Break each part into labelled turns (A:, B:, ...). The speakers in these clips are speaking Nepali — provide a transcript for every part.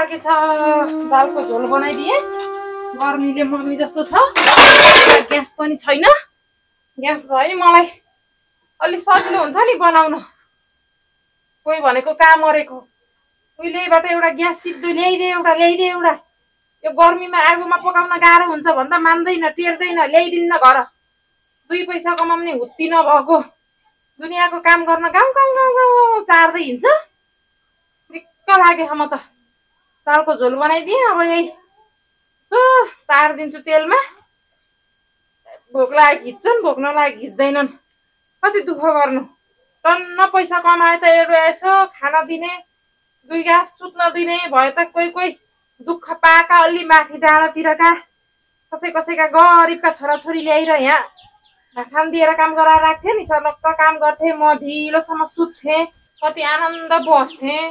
A: लागेछ दालको झोल बनाइदिएँ। गर्मीले मर्ने जस्तो छ। ग्यास पनि छैन। ग्यास भयो नि मलाई। अलिक सजिलो हुन्छ नि बनाउन। कोही भनेको कहाँ मरेको उहिलेबाट एउटा ग्यास सिद्धो ल्याइदे एउटा ल्याइदे एउटा। यो गर्मीमा आगोमा पकाउन गाह्रो हुन्छ भन्दा मान्दैन टेर्दैन। ल्याइदिन्न घर। दुई पैसा कमाउने हुत्ती नभएको। दुनियाँको काम गर्न गाउँ गाउँ गाउँ गाउँ चार्दै हिँड्छ। दिक्क लाग्यो म त। दालको झोल बनाइदिएँ। अब यही तारिदिन्छु तेलमा। भोक लाग्यो खिच्छन् भोक नलागे खिच्दैनन् कति दुःख गर्नु। टन्न पैसा कमाए त एउटा यसो खाना दिने दुई घाँस सुत्न दिने भए त कोही कोही दुःख पाएका अलि माथि डाँडातिरका। कसै कसैका गरिबका छोराछोरी ल्याएर यहाँ खान दिएर काम गराएर राख्थेँ नि चलक्क काम गर्थेँ म ढिलोसम्म सुत्थेँ कति आनन्द बस्थेँ।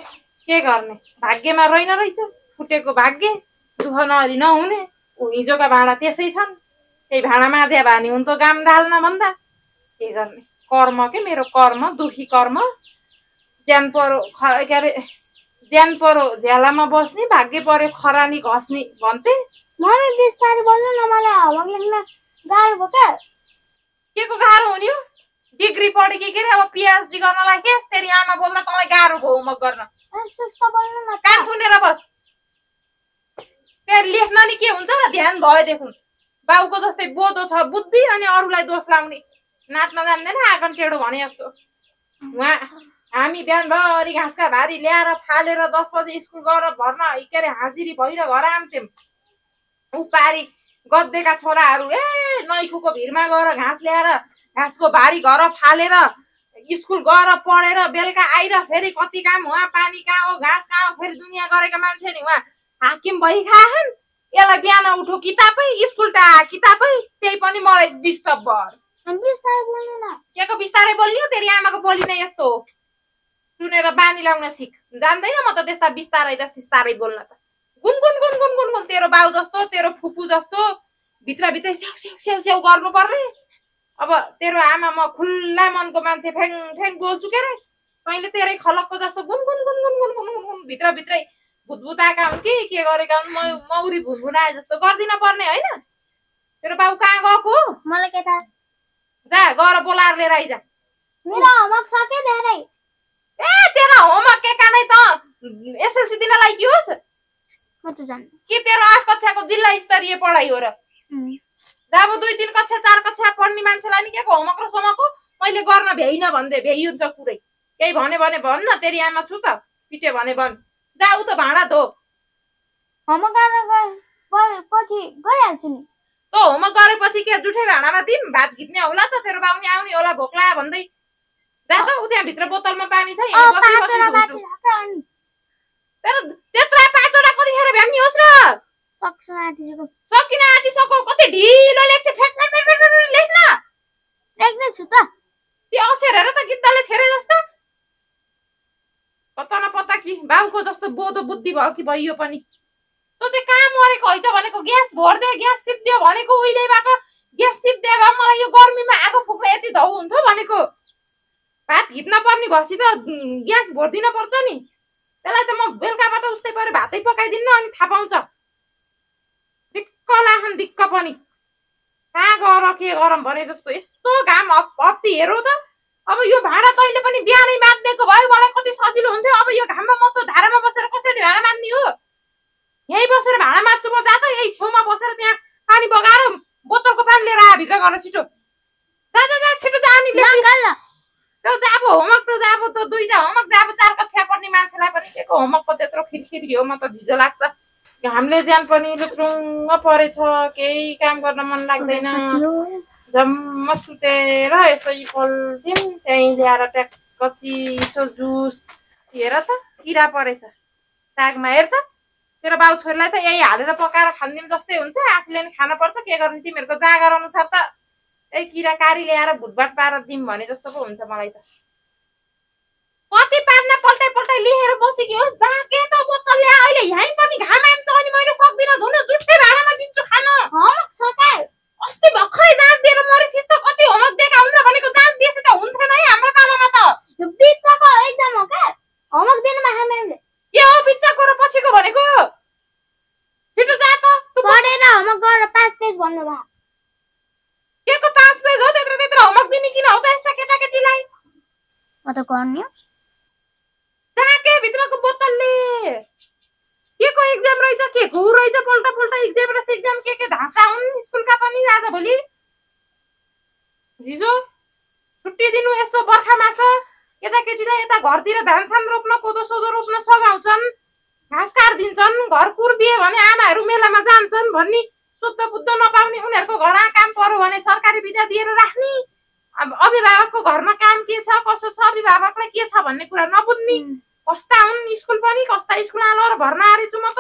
A: के गर्ने भाग्यमा रहेन रहेछ फुटेको भाग्य दुःख नहरी नहुने ऊ हिजोका भाँडा त्यसै छन् त्यही भाँडा माझ्या भने हुन्थ्यो गाम डाल्न भन्दा के गर्ने कर्म के मेरो कर्म दुखी कर्म ज्यान परो ख के अरे ज्यान परो झ्यालामा बस्ने भाग्य पऱ्यो खरानी घस्ने भन्थे
B: बिस्तारै बोल्नु न मलाई होमवर्क लेख्न गाह्रो भयो क्या
A: के को गाह्रो हुने हो डिग्री पढ्यो कि के अरे अब पिएचडी गर्नलाई के तेरि आमा बोल्न तँलाई गाह्रो भयो होमवर्क गर्न कान थुनेर बस। त्यहाँ लेख्न नि के हुन्छ ध्यान भयो देखुन। बाउको जस्तै बोधो छ बुद्धि अनि अरूलाई दोष लाउने। नाच्न जान्दैन आँगन टेढो भने जस्तो। उहाँ हामी बिहानभरि घाँसका भारी ल्याएर फालेर दस बजे स्कुल गएर भर्न के अरे हाजिरी भइर घर आउँथ्यौँ ऊ गद्देका छोराहरू ए नैखुको भिरमा गएर घाँस ल्याएर घाँसको भारी घर फालेर स्कुल गएर पढेर बेलुका आएर फेरि कति काम उहाँ पानी कहाँ हो घाँस कहाँ हो फेरि दुनियाँ गरेका मान्छे नि उहाँ हाकिम भइखाएन? यसलाई बिहान उठो किताबै स्कुल टा किताबै त्यही पनि मलाई डिस्टर्ब भयो
B: अनि बिस्तारै बोल्नु न।
A: के को बिस्तारै बोल्ने हो तेरि आमाको बोली नै यस्तो हो। सुनेर बानी लाउन सिक जान्दैन म त त्यस्ता बिस्तारै र सिस्तारै बोल्न त। गुन गुन गुन गुन गुन गुन तेरो बाउ जस्तो तेरो फुपू जस्तो भित्रभित्रै स्याउ स्याउ स्याउ स्याउ गर्नुपर्ने अब तेरो आमा म खुल्ला मनको मान्छे फ्याङ फ्याङ बोल्छु के रे तैँले तेरै खलकको जस्तो गुन गुन गुन गुन गुन गुन गुन भित्रभित्रै भुतभुताएका हुन् कि के गरेका हुन् म मौरी भुनभुनाए जस्तो गरिदिन पर्ने होइन। तेरो बाबु कहाँ गएको?
B: मलाई के थाहा
A: जा गएर बोलाएर लिएर आइजा
B: मेरो होमवर्क सक्यो धेरै?
A: ए तेरो होमवर्क के कानै त? एसएलसी दिन लागि
B: होस् त
A: के तेरो आठ कक्षाको जिल्ला स्तरीय पढाइ हो र? अब दुई तिन कक्षा चार कक्षा पढ्ने मान्छेलाई नि के को होमवर्क र सोमको मैले गर्न भ्याइन भन्दै भ्याइन्छ कुरै। केही भने भने भन्न तेरि आमा छु त। पिट्यो भने भन्। जा ऊ त भाँडा धो।
B: होमवर्क पछि गइहाल्छु नि।
A: तँ होमवर्क गरेपछि के जुठे भाँडामा दिम? भात घिच्ने होला त तेरो बाउनी आउने होला भोक लाग्यो भन्दै। जा त ऊ त्यहाँभित्र बोतलमा पानी छ तेरो त्यत्रा पाँचवटा कतिखेर भ्याउनुहोस् र
B: सक्छु आँटिसक्यो
A: सकिन आँटिसक्यो कति ढिलो लेख्छ फ्याक फ्याक फ्याक फ्याक फ्याक लेख्न
B: लेख्दैछु त
A: त्यो अक्षर हेर त गिद्धले छेरे जस्तो पत्ता न पत्ता कि बाउको जस्तो बोधो बुद्धि भयो कि भइयो पनि तँ चाहिँ कहाँ मरेको हैछ भनेको ग्यास भरिदियो ग्यास सिद्धियो भनेको उहिलेबाट ग्यास सिद्धियो भए मलाई यो गर्मीमा आगो फुक्न यति धौ हुन्थ्यो भनेको भात घिप्न पर्ने भएपछि त ग्यास भरिदिन पर्छ नि त्यसलाई त म बेलुकाबाट उस्तै पऱ्यो भातै पकाइदिन्न अनि थाहा पाउँछ दिक्क लाखन दिक्क पनि। कहाँ गर के गरम भने जस्तो यस्तो घाम अप्ती हेरौ त। अब यो भाँडा तैँले पनि बिहानै मात्नेको भयो मलाई कति सजिलो हुन्थ्यो। अब यो घाममा म त धारामा बसेर कसरी भाँडा मान्ने हो? यहीँ बसेर भाँडा माझ्छु म जा त यही छेउमा बसेर त्यहाँ पानी बगाएर बोतलको पानी लिएर आ भित्र गएर छिटो। जा जा जा छिटो जा अनि त्यो जाब होमवर्क त जाब त दुइटा होमवर्क जाब चार कक्षा पढ्ने मान्छेलाई पनि के को होमवर्कको त्यत्रो खिरखिरी हो म त झिजो लाग्छ। घामले ज्यान पनि लुक्रुङ्ग परेछ केही काम गर्न मन लाग्दैन। जम्म सुतेर यसो फल्थ्यौँ त्यहीँ ल्याएर ट्याक्क चिसो जुस हेर त किरा परेछ। सागमा हेर त तेरो बाउ छोरीलाई त यही हालेर पकाएर खानिदिउँ जस्तै हुन्छ। आफूले नि खानुपर्छ के गर्ने तिमीहरूको जाँगर अनुसार त। यही किरा कारी ल्याएर भुटभाट पारेर दिउँ भने जस्तो पो हुन्छ मलाई त। कति पार्न पल्टाइ पल्टाइ लिएर बसेकी होस् जहाँ के त बोतल ल्या अहिले यहीँ पनि घाम आइन्छ अनि मैले सक्दिनँ धुन जुठे भाँडामा दिन्छु खान
B: सकाल
A: अस्ति भर्खरै जाँच दिएर मरे त्यस्तो कति होमवर्क दिएका हुन् र भनेको जाँच दिएपछि त हुन्थेन है हाम्रो पालामा त
B: यो बिचको एकदम हो क्या होमवर्क दिनुमा आमाले
A: के हो बिचको र पछिको भनेको छिटो जा
B: त पढेर होमवर्क गरेर पाँच पेज भन्नुभयो के को पाँच पेज हो
A: त्यत्रो त्यत्रो होमवर्क दिने किन हो त यस्ता केटाकेटीलाई
C: म त गर्ने
A: ताके भित्रको बोतलले के को एक्जाम रहेछ के को रहेछ पल्ट पल्ट एक्जाम र एक्जाम के के ढाँचा हुन् स्कुलका पनि आज भोलि झिजो छुट्टी दिनु यस्तो बर्खामा छ केटाकेटीलाई यता घरतिर धान थान रोप्न कोदो सोदो रोप्न सघाउँछन् घाँस काटिदिन्छन् घर कुर्दिए भने आमाहरू मेलामा जान्छन् भन्ने शुद्ध बुद्ध नपाउने उनीहरूको घरमा काम पर्यो भने सरकारी विदा दिएर राख्ने अब अभिभावकको घरमा काम के छ कसो छ अभिभावकलाई के छ भन्ने कुरा नबुझ्ने कस्ता हुन् स्कुल पनि कस्ता स्कुल आलो भर्ना आएछु म त।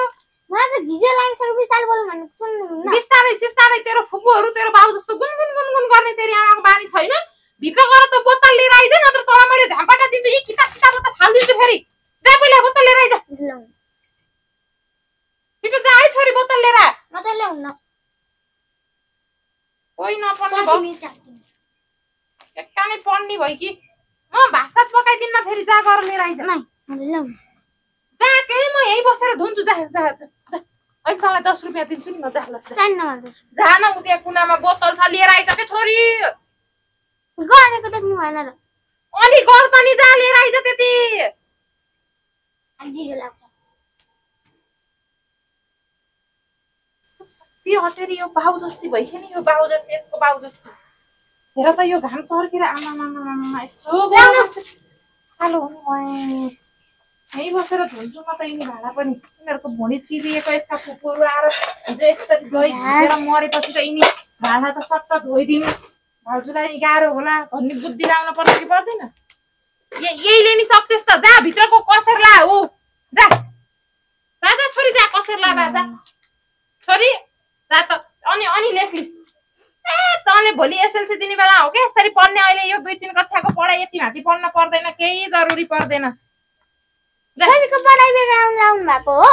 B: झिजो लागिसक्यो बिस्तारै बोल्नु भनेको सुन्नुहुन्न
A: बिस्तारै सिस्तारै तेरो फुपूहरू तेरो बाउ जस्तो गुनगुन गुनगुन गर्ने तेरो आमाको बानी छैन। भित्र गएर त बोतल लिएर आइज नत्र तँलाई मैले झाम्पाटा दिन्छु यी किताब सिताब त फालिदिन्छु फेरि। जा पहिला बोतल लिएर आइज। छिटो जा है छोरी बोतल लिएर।
B: म त ल्याउनु
A: कोही नपढ्ने भयो
B: मिर्चा
A: एक्कानै पढ्ने भयो कि। म भात पकाइदिन्न फेरि जा गरेर लिएर आइज।
B: नै। म त ल्याउनु
A: जा के म यहीँ बसेर धुन्छु जा जा। अहिले तँलाई दस रुपियाँ दिन्छु नि म जा ल जा।
B: त
A: न उ त्यहाँ कुनामा बोतल छ लिएर आइज के छोरी
B: गरेको देख्नु भएन र
A: अनि गर त नि जा लिएर आइज त्यति त्यो हटेर यो बाउ जस्तै भइसक्यो नि यो बाउ जस्तै यसको बाउ जस्तो हेर त यो घाम चर्केर आमा यस्तो गरम छ। कालो हुनु भयो यहीँ बसेर धुन्छु म त यिनी भाँडा पनि यिनीहरूको भुँडी चिरिएको यसका फुपूहरू आएर हिजो यसरी गई मरेपछि त यिनी भाँडा त सट्ट धोइदिनु भाउजूलाई गाह्रो होला भन्ने बुद्धि लाउनु पर्छ कि पर्दैन यहीले नि सक्छेस् त जा भित्रको कसेर ला ऊ जा जा जा छोरी जा कसेर ला छोरी जा त अनि अनि लेख्लिस् ए तँले भोलि एसएलसी दिने बेला हो कि यसरी पढ्ने अहिले यो दुई तिन कक्षाको पढाइ यति माथि पढ्न पर्दैन केही जरुरी पर्दैन
B: छोरीको पढाइ बिगाउनु ल्याउनु भएको हो?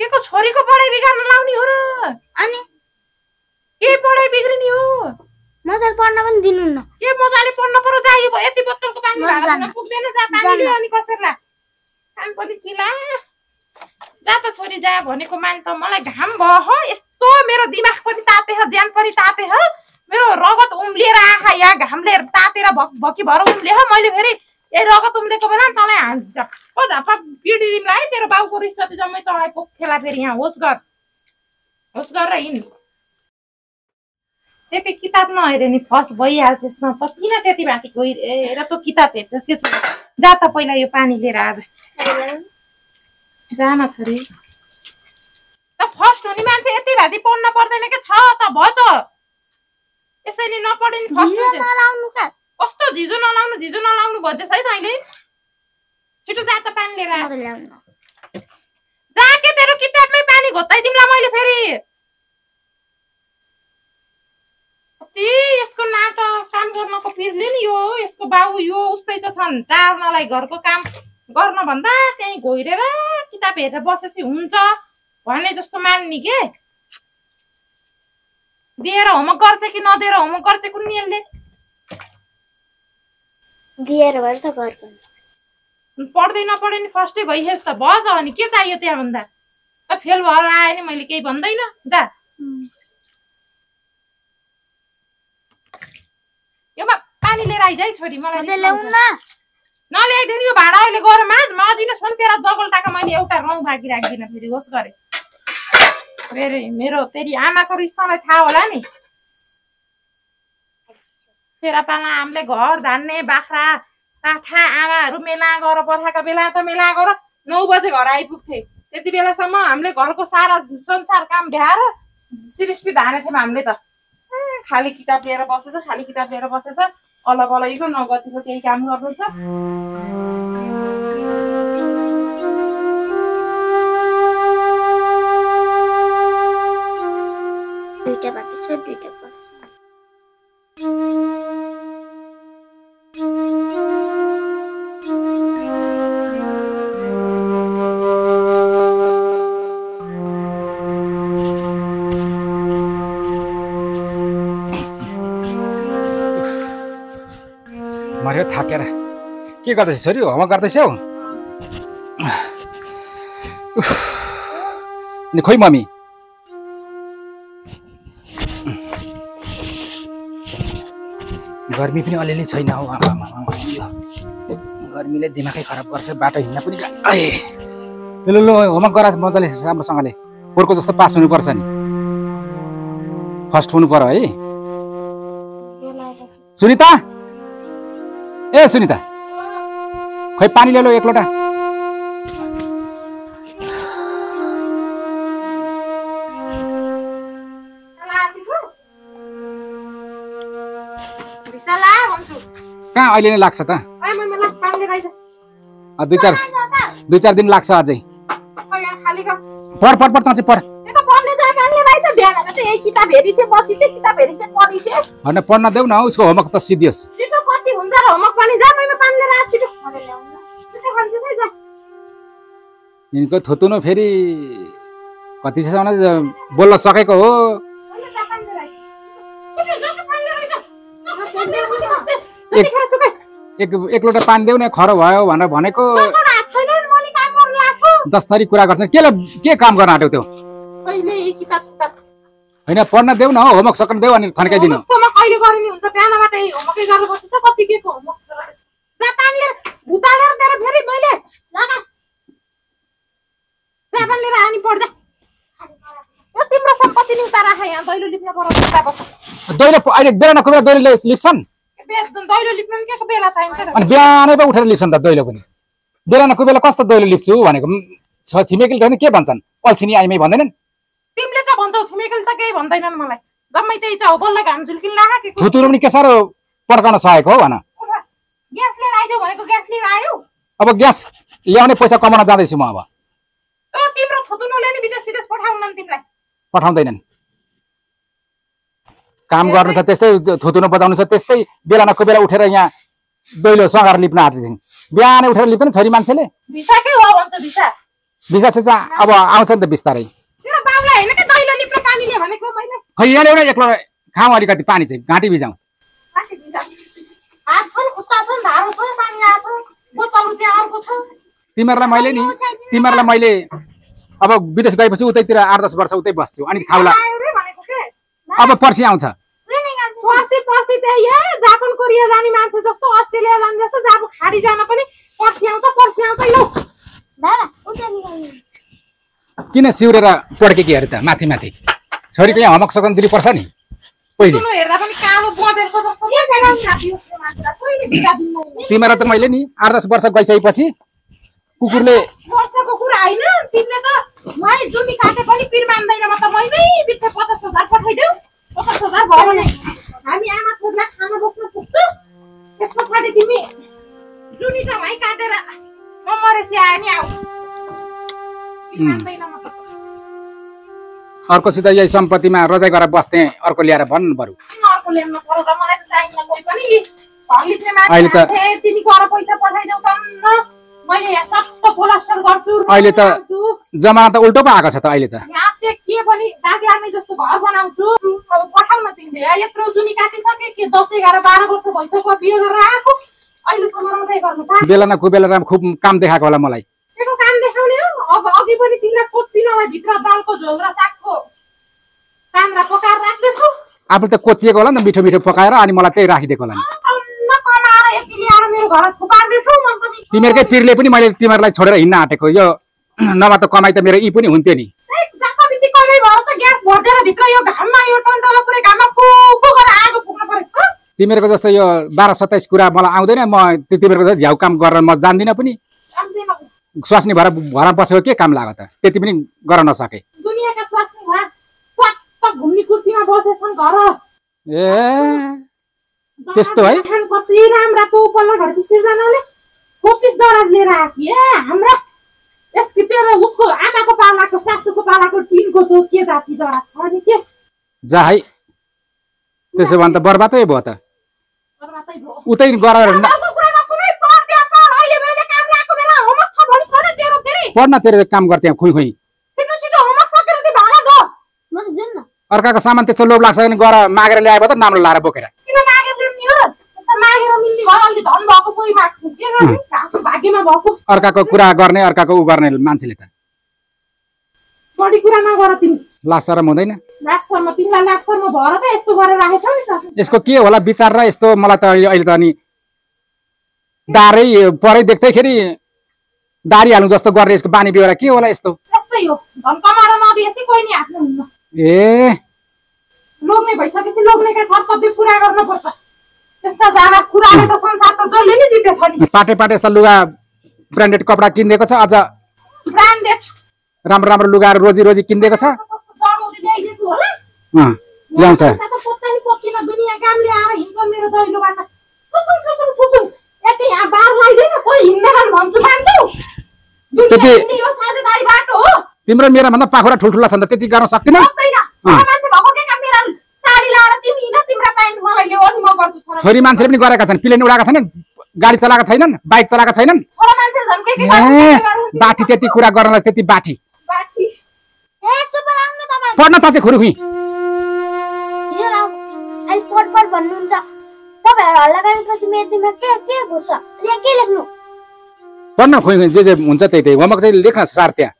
A: के को छोरीको पढाइ बिगार्न लाउने हो र?
B: अनि?
A: के पढाइ बिग्रिने हो?
B: मजाले पढ्न पनि दिनुहुन्न
A: के मजाले पढ्न पर्यो? जा यो यति बोतलको पानी पुग्दैन। जा पानी। लियो अनि कसरला काम पनि चिला। जा त छोरी जा भनेको मान त मलाई घाम भयो हो। यस्तो मेरो दिमाग पनि ताते ह ज्यान पनि ताते ह मेरो रगत उम्लिएर आँखा यहाँ घामले तातेर भक भकी भएर उम्ले ह। मैले फेरि ए रगत उम्लेको बेला नि तँलाई हान्छ झप्प झप्प पिडिदिमलाई तेरो बाउको रिसपी जम्मै तँलाई पोखेला फेरि यहाँ होस् गर। होस् गरेर हिँड। त्यति किताब नहेरे नि फस भइहाल्छस् न त किन त्यति माथि हेर त किताब हेर्छस् के छोरी जा त पहिला यो पानी लिएर आज। जा न छोरी। त फर्स्ट हुने मान्छे यति भाती पढ्न पर्दैन के छ? त भयो त। यसैले नपढे नि फर्स्ट कस्तो झिजो नलाउनु झिजो नलाउनु भन्छस् है तैँले? छिटो जा त पानी लिएर।
B: त
A: जा के तेरो किताबमै पानी घोत्ताइदिउँला मैले फेरि। कति यसको नाटक काम गर्नको पिरले नि यो यसको बाउ यो उस्तै चाहिँ छन्। टार्नलाई घरको काम गर्न भन्दा त्यहीँ घोइरेर किताब हेरेर बसेपछि हुन्छ भने जस्तो मान्ने के? दिएर होमवर्क गर्छ कि नदिएर होमवर्क गर्छ कुन यसले
B: दिएर भएर त घरको
A: पढ्दै नपढे नि फर्स्टै भइहेस् त भयो त अनि के चाहियो त्यहाँ भन्दा त फेल भएर आयो नि मैले केही भन्दैन जा। योमा पानी लिएर आइज है छोरी
B: म
A: मलाई आउँछ।
B: न
A: यो भाँडा अहिले गएर माझ माझिनुहोस् भने तेरो जगल्टाको मैले एउटा रौँ बाँकी राख्दिनँ फेरि होस् गरे। फेरि मेरो तेरि आमाको रिस्तालाई थाहा होला नि। तेरा हामीले घर धान्ने बाख्रा पाठा आमाहरू मेला गरेर पठाएको बेला त मेला गरेर नौ बजे घर आइपुग्थे त्यति बेलासम्म हामीले घरको सारा संसार काम भ्याएर सृष्टि धाने थियौँ हामीले त खाली किताब लिएर बसेछ खाली किताब लिएर बसेछ अलग अलगैको नगतिको केही काम गर्नु छ
B: दुइटा बाँकी छ दुइटा
D: थाकेर। के गर्दैछ छोरी? होमवर्क गर्दैछौ। अनि खोइ मम्मी। गर्मी पनि अलिअलि छैन हौ। गर्मीले दिमागै खराब गर्छ बाटो हिँड्न पनि आए। ल होमवर्क छ मजाले राम्रोसँगले। पोहोरको जस्तो पास हुनुपर्छ नि। फर्स्ट हुनु पर्यो है। सुनिता? ए सुनिता। खै पानी ल्यालो एक लोटा कहाँ अहिले नै लाग्छ त? दुई चार दुई चार दिन लाग्छ अझै। पढ पढ पढ चाहिँ पढ। होइन पढ्न देऊ न उसको होमवर्क त
A: पछि हुन्छ र होमवर्क पनि जा मैले पानी लिएर आएको छिटो छिटो खान्छ है जा
D: यिनको थुतुनो फेरि कति छ बोल्न सकेको हो। एक एक लोटा पानी देऊ न खरो भयो भनेर भनेको। दस थरी कुरा गर्छ। के के काम गर्न आँट्यो त्यो? होइन पढ्न देऊ न हो होमवर्क सक्न देऊ अनि थन्काइदिनु
A: होमवर्कसम्म कहिले गर्ने हुन्छ बिहानबाट यही होमवर्कै गरेर बसेछ कति के को होमवर्क छ? र त्यस्तो। जा पानी लिएर भुतालेर दिएर फेरि मैले। लगा जा पानी लिएर आनी पढ जा। यो तिम्रो सम्पत्ति नि उता राख यहाँ दैलो लिप्न गराउँछ उता बस।
D: दैलो प- अहिले बेला दैलो लिप्छन्?
A: बे- दैलो लिप्न पनि के को बेला चाहिन्छ र?
D: अनि बिहानै पो उठेर लिप्छन् त दैलो पनि। बेला कस्तो दैलो लिप्छु भनेको छ छिमेकीले त के भन्छन्? अल्छिनी आइमै भन्दैनन्?
A: भन्छौ छिमेकीले त केही भन्दैनन् मलाई। जम्मै त्यही छ हो बल्ल घाम झुल्किन लाग के को
D: थुतुरो पनि के साह्रो पड्काउन सकेको हो भन।
A: ग्यास लिएर आइदेऊ भनेको ग्यास लिएर आयो।
D: अब ग्यास ल्याउने पैसा कमाउन जाँदैछु म अब।
A: तिम्रो थुतुनुले नि विदेश सिदेश पठाउनन् तिमीलाई।
D: पठाउँदैनन्। काम गर्नु छ त्यस्तै थुतुनो बजाउनु छ त्यस्तै बेला नखुबेला उठेर यहाँ दैलो सघाएर लिप्न आँटेछन् बिहानै उठेर लिप्दैन छोरी मान्छेले?
A: भिसाकै हो भन्छ भिसा?
D: भिसा सिसा अब आउँछ नि त बिस्तारै
A: तेरो बाबुलाई होइन कि दैलो लिप्न पानी लियो भनेको मैले
D: खै यहाँ ल्याउन एक्लो खाउँ अलिकति पानी चाहिँ घाँटी भिजाउँ। तिमीहरूलाई मैले नि तिमीहरूलाई मैले अब विदेश गएपछि उतैतिर आठ दस वर्ष उतै बस्छु अनि खाउला। अब पर्सि आउँछ।
B: उयो निकाल्छु
A: पर्सि पर्सि त्यही ए जापान कोरिया जाने मान्छे जस्तो अस्ट्रेलिया जाने जस्तो जाप खाडी जान पनि पर्सि आउँछ पर्सि आउँछ लौ
B: दादा उता निकाल्नु
D: किन सिउरेर पड्के कि अरे त माथि माथि? छोरीको यहाँ होमवर्क सकन दिनु पर्छ नि पहिले? तिमीलाई त मैले नि आठ दस वर्ष गइसकेपछि कुकुरले
A: वर्षको कुरा होइन। तिमीले त मैले जुनी काटे पनि पिर मान्दैन। म त भाइ काटेर म मरेसी आयो नि आऊ।
D: अर्कोसित यही सम्पत्तिमा रोजाइ गरेर बस्ने अर्को ल्याएर भन्नु बरु अहिले त-। जमाना त उल्टो पो आएको छ त अहिले त। बेला न कुबेला खुब काम देखाएको होला मलाई।
A: त्यही काम देखाउने हो? अब अघि पनि तिमीलाई कोची नभए भित्र दालको झोल र सागको कान्द्रा पकाएर राख्दैछौ।
D: आफू त कोचिएको होला नि त मिठो मिठो पकाएर अनि मलाई त्यही राखिदिएको होला नि। तिमीहरूकै पिरले पनि मैले तिमीहरूलाई छोडेर हिँड्न आँटेको यो नभए त कमाइ त मेरो यी पनि हुन्थ्यो नि। तिमीहरूको जस्तो यो बाह्र सत्ताइस कुरा मलाई आउँदैन म तिमीहरूको जस्तो झ्याउ काम गरेर म जान्दिनँ पनि। स्वास्नी भएर भएर बसेको के काम लाग्यो त त्यति पनि गर्न नसके। ए त्यस्तो है?
A: खान कति राम्रा त उपल्लो घरकी सिर्जनाले कोपिस दराज लिएर आएको। ए हाम्रा यस तेरो उसको आमाको पालाको सासूको पालाको टिनको जो के जाति जरा छ नि के?
D: जा है। त्यसो भने त बर्बादै भयो त। उतै गरेर न-
A: अर्को कुरा नसुनै, पढ त्यहाँ पढ। अहिले मैले काम लागेको बेला homework छ भनिस् भने तेरो फेरि।
D: पढ्न तेरो काम गर्थ्यो खुइ खुइ अर्काको सामान त्यस्तो लोभ लाग्छ भने गएर मागेर ल्यायो त नाम्रो लाएर बोकेर। अर्काको कुरा गर्ने अर्काको उ गर्ने मान्छेले त।
A: बढी कुरा नगर तिमी।
D: लाज शरम हुँदैन।
A: लास्टसम्म तिमीलाई लास्टसम्म भएर त यस्तो गरेर राखेछौ नि सासू
D: यसको के होला विचार र यस्तो मलाई त अहिले त अनि दारै परै देख्दैखेरि दारी हाल्नु जस्तो गरेर यसको बानी बेहोरा के होला यस्तो? ए।
A: लोग्ने भइसकेपछि लोग्नेका कर्तव्य पुरा गर्नुपर्छ। त्यस्ता जाडा कुराले त संसार त जसले नै जितेछ नि।
D: पाटे पाटे यस्ता लुगा ब्रान्डेड कपडा किनिदिएको छ अझ
A: ब्रान्डेड।
D: राम्रो राम्रो लुगाहरू रोजी रोजी किनिदिएको छ? ल्याउँछ।
A: यति यहाँ बार लगाइदिएन कोही हिँड्दैन भन्छु मान्छौ। बाटो
D: तिम्रो मेरो भन्दा पाखुरा ठुल्ठुला छ नि त त्यति गर्न सक्दिन।
A: छोरा
D: मान्छेले पनि गरेका छन् प्लेन उडाएका छैनन् गाडी चलाएका छैनन् बाइक चलाएका छैनन्। बाठी त्यति कुरा गर्नलाई त्यति
B: तपाईँ
D: पढ्न त चाहिँ खुरुखुई
B: भन्नुहुन्छ। तपाईँहरू हल्ला गरेपछि मेरो दिमाग के के घुस्छ यहाँ के लेख्नु
D: पढ्न खुइ खुइ जे जे हुन्छ त्यही त्यही होमवर्क चाहिँ लेख्न सार त्यहाँ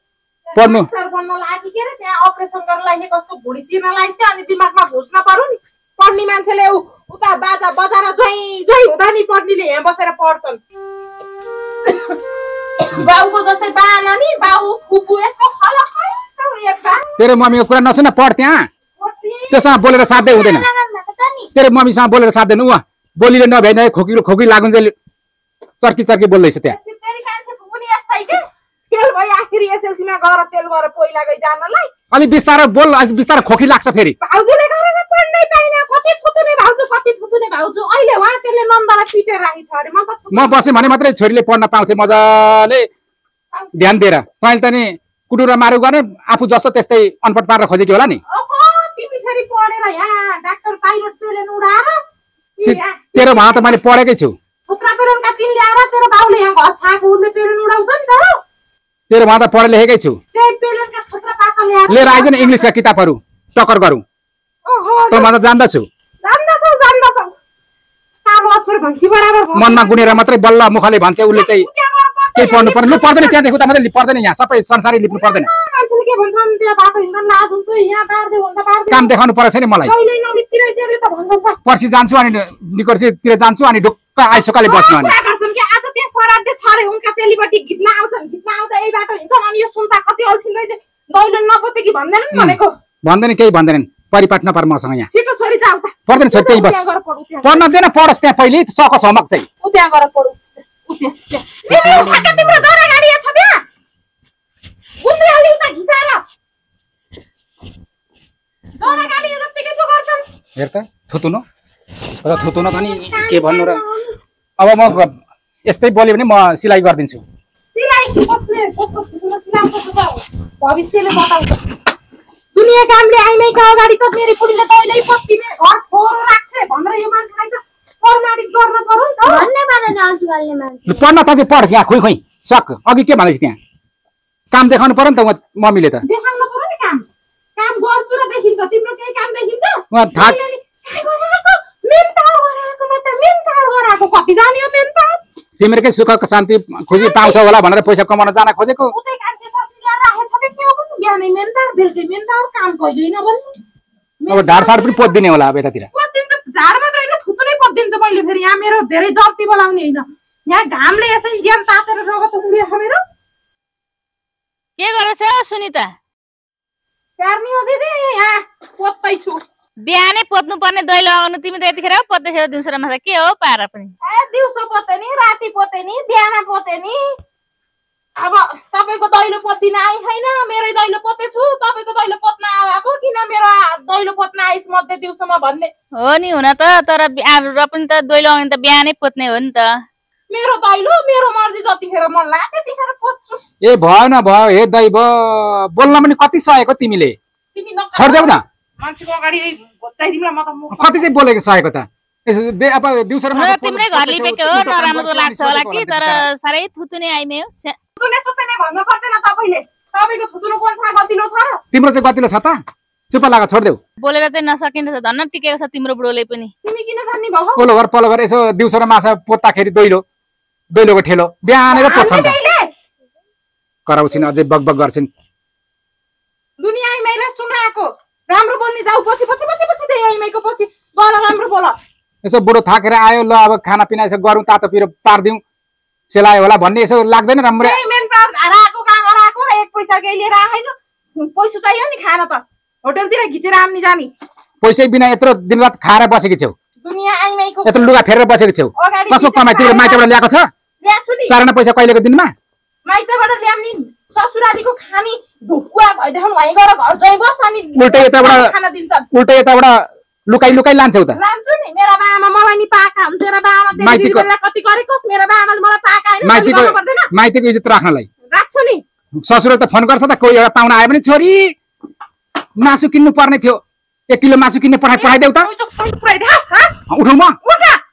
D: पढ्नु
A: लागि के रे त्यहाँ अपरेसन गर्न लागि कसको भुँडी चिर्न लागि चाहिँ अनि दिमागमा घुस्न पर्यो नि पढ्ने मान्छेले उ- उता बाजा बजाएर जोइ जोइ हुँदा नि पढ्नेले यहाँ बसेर पढ्छन् बाउको जस्तै बाना नि बाउ फुपू यसो खलक
D: तेरो मम्मीको कुरा नसुन पढ त्यहाँ। त्योसँग बोलेर साध्यै हुँदैन तेरो मम्मीसँग बोलेर साध्दैन ऊ बोलीले नभए खोकी खोकी लागुन्जेल चर्की चर्की बोल्दैछ त्यहाँ।
A: सिद्धरी मान्छेको पनि यस्तै के? फेल भयो आखिर एसएलसीमा गएर फेल गरेर पहिला गई जानलाई
D: अलि बिस्तारो बोल अलिक बिस्तारो खोकी लाग्छ फेरि।
A: म
D: बसेँ भने मात्रै छोरीले पढ्न पाउँछ मजाले ध्यान दिएर। तैँले त नि कुटुरा मारु गर्ने आफू जस्तो त्यस्तै अनपढ पारेर खोजेकी होला नि। तेरो भए त मैले पढेकै छु
A: तेरो नि त
D: पढे लेखेकै छु लिएर आइज न इङ्ग्लिसका किताबहरू टक्कर गरौँ त म त जान्दछु। मनमा गुनेर मात्रै बल्ल मुखले भन्छ उसले चाहिँ केही पढ्नु पर्ने लु पर्दैन त्यहाँदेखि उता मात्रै पर्दैन यहाँ सबै संसारै लिप्नु पर्दैन काम देखाउनु परेको छैन मलाई पर्सि जान्छु अनि निकर्सीतिर जान्छु अनि ढुक्क आइसोकाले बस्नु अनि।
A: कुरा गर्छन् कि आज त्यहाँ सराध्य छ अरे उनका चेलीबटी घिच्न आउँछन् घिच्न आउँदा यही बाटो हिँड्छन् अनि यो सुन्ता कति अल्छिन रहेछ। दैलो नपते कि भन्दैनन् भनेको?
D: भन्दैन केही भन्दैनन्। परिपाट नपार मसँग यहाँ।
A: छिटो छोरी जाऊ त
D: पर्दैन छोरी त्यहीँ बस। पढ्न दिएन पढोस् त्यहाँ पहिले सकस होमवर्क चाहिँ।
A: उ त्यहाँ गएर पढ, तिम्रो जरा गाडी छ त्यहाँ। गुन्द्रियाले उता घिसाएर। जरा गाडी जत्तिकै पो गर्छन्।
D: हेर त। थुतुनो र थुतुनो त नि के भन्नु र? अब म यस्तै बोल्यो भने म सिलाइ गरिदिन्छु।
A: भविष्यले बताउँछ। दुनियाँ कामले अगाडि त मेरो बुढीले दैलै पत्तिने घर छोरो राख्छ भनेर यो मान्छेलाई त प्रमाणित गर्न पर्यो नि त
B: मान्छे।
D: पढ्न त चाहिँ पढ यहाँ खुइ खुइ। सक अघि के भन्दैछ त्यहाँ? काम देखाउनु पर्यो नि त मम्मीले त।
A: देखाउनु काम गर्छु र देखिन्छ। तिम्रो केही काम देखिन्छ? कति जाने
D: तिमीहरूकै सुख शान्ति खुसी पाउँछ होला भनेर पैसा कमाउन जान खोजेको। अब ढाड साड पनि पोतिदिने होला अब यतातिर।
A: पत्दिन्छ झाड मात्र होइन थुप्रो नै पत्दिन्छ मैले फेरि। यहाँ मेरो धेरै जप्ती बोलाउने होइन। यहाँ घामले यसै ज्यान तातेर रगत उम्लियो छ मेरो।
E: के गरेछ सुनिता
A: प्यार्नी हो दिदी यहाँ पोत्दै छु।
E: बिहानै पोत्नु पर्ने दैलो आउनु तिमी त यतिखेर पोत्दैछौ दिउँसो र माछा। के हो पारा पनि?
A: ए दिउँसो पोते नि राति पोते नि बिहान पोते नि। अब तपाईँको दैलो पोत्दिन आइ छैन मेरै दैलो पोतेछु तपाईँको दैलो पोत्न अब किन मेरो दैलो पोत्न आइस मध्ये दिउँसोमा भन्ने?
E: हो नि हुन त तर र पनि त दैलो आउने त बिहानै पोत्ने हो नि त।
A: मेरो दैलो मेरो मर्जी जतिखेर मन लाग्यो त्यतिखेर पोत्छु
D: ए भएन भयो हे दैव बोल्न पनि कति सहेको तिमीले?
A: तिमी
D: छोडिदेऊ न।
A: मान्छेको अगाडि म त
D: कति चाहिँ बोलेको सहेको त? अब दिउँसो
E: तिम्रै घर लिपेको हो नराम्रो लाग्छ होला कि
D: होला
E: तर
D: बिचरा।
E: साह्रै थुतुने आइमे हो छ्या।
A: थुतुने सुतुने भन्न पर्दैन तपाईँले। तपाईँको थुतुनो कोन छ गतिलो छ?
D: तिम्रो चाहिँ गतिलो छ त? चुप लाग छोडिदेऊ।
E: बोलेर चाहिँ नसकिन्छ धन्न टिकेको छ तिम्रो बुढोले पनि।
A: तिमी किन जान्ने भयो
D: पल्लो घर पल्लो घर यसो दिउँसो र माछा पोत्दाखेरि दैलो। दैलोको ठेलो। बिहानै र पोत्छन् त
A: हामीले
D: कराउँछिन् अझै बग बग गर्छिन्।
A: दुनियाँ आइमाईले सुनाएको राम्रो बोल्ने जाऊ पछि पछि पछि पछि त्यही आइमाईको पछि। बोल राम्रो बोल।
D: यसो बुढो थाकेर आयो ल अब खानापिना यसो गरौँ तातो पिरो पारिदिउँ। सेलायो होला भन्ने यसो लाग्दैन राम्रो।
A: त्यही मेन पावर धारा आएको कहाँ आएको र एक पैसा केही लिएर आएन पैसा चाहियो नि खान त। होटलतिर घिचेर आम्नी जाने।
D: पैसै बिना यत्रो दिनरात खाएर बसेको छेउ।
A: दुनियाँ आइमाईको
D: यत्रो लुगा फेरेर बसेको छेउ। कसको कमाइ तिमीले माइतबाट ल्याएको छ?
A: नि।
D: चारना पैसा कहिलेको दिनमा?
A: माइतबाट ल्याउने ससुरालीको खानी ढुकुवा भइदेखि वहीँ गएर घर जाइ बस अनि
D: उल्टै यताबाट-
A: खाना दिन्छन्।
D: उल्टै यताबाट लुकाइ लुकाइ लान्छौ त
A: लान्छु नि। मेरा बाआमा मलाई नि पाएका हुन्छ र बाआमा तेरो
D: माइतीको-
A: मेरा बाआमाले मलाई
D: इज्जत राख्नलाई।
A: राख्छु नि।
D: ससुरो त फोन गर्छ त कोही एउटा पाहुना आयो भने छोरी मासु किन्नु पर्ने थियो। एक किलो मासु किन्ने पठाइ पठाइदेऊ त। उठौँ म।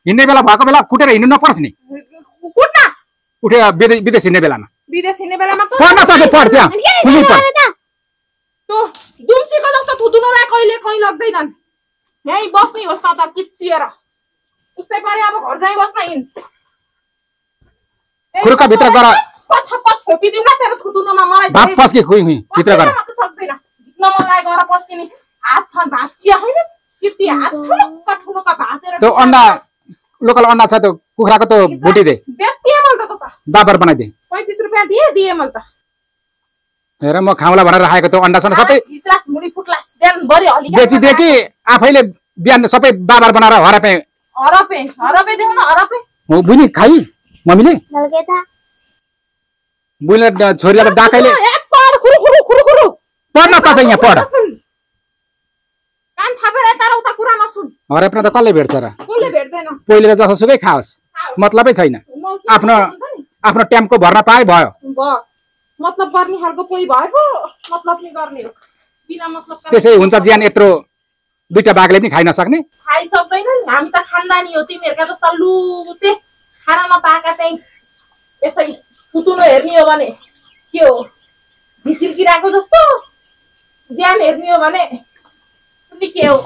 D: हिँड्ने बेला भएको बेला कुटेर हिँड्नु नपर्छ नि। उठेर विदेश विदेश हिँड्ने बेलामा।
A: विदेश हिँड्ने बेलामा त
D: पढ्न त पढ त्यहाँ खुल्नै पढ
A: त्यो दुम्सीको जस्तो थुतुनोलाई कहिले कहीँ लाग्दैनन्। यहीँ बस्ने होस् न त किचिएर उस्तै पारे अब घर जाइ बस्न हिँड।
D: खुर्का भित्र गर।
A: पछ पछ छोपिदिउँ न तेरो थुतुनोमा मलाई
D: भात पस्के खुइ खुइ भित्र गर।
A: म त सक्दैन। मन लाग्यो गएर पस्किने हात छन् भाँचिया होइन। किति हात ठुलुक्क ठुलुक्क भाँचेर
D: त्यो अन्डा लोकल अन्डा छ त्यो कुखुराको त्यो भुटी दे। दाबर बनाइदे।
A: पैँतिस रुपियाँ दिए दिएँ मैले त।
D: हेर म खाउँला भनेर राखेको त्यो अन्डा सन्डा सबै बेचिदिए कि आफैले बिहान सबै बाबर बनाएर हरापे बुझ्ने खाइ मम्मीले। बुझ्ने छोरीलाई डाकैले। पढ्न त यहाँ पढ।
A: कान थापेर यता कुरा नसुन
D: हराप्न त कसले भेट्छ र
A: कसले भेट्दैन
D: पहिले त जसोसुकै खाओस् मतलबै छैन आफ्नो? आफ्नो ट्याम्पको भर्न पाए भयो
A: मतलब गर्ने खालको कोही भए पो मतलब नि गर्ने हो बिना मतलब
D: त्यसै हुन्छ ज्यान यत्रो दुईटा बाघले पनि खाइ नसक्ने
A: खाइ सक्दैन नि हामी त खानदानी हो तिमीहरूका जस्ता लुते खान नपाएका चाहिँ यसै पुतुलो हेर्ने हो भने के हो झिसिर्किरहेको जस्तो ज्यान हेर्ने हो भने के हो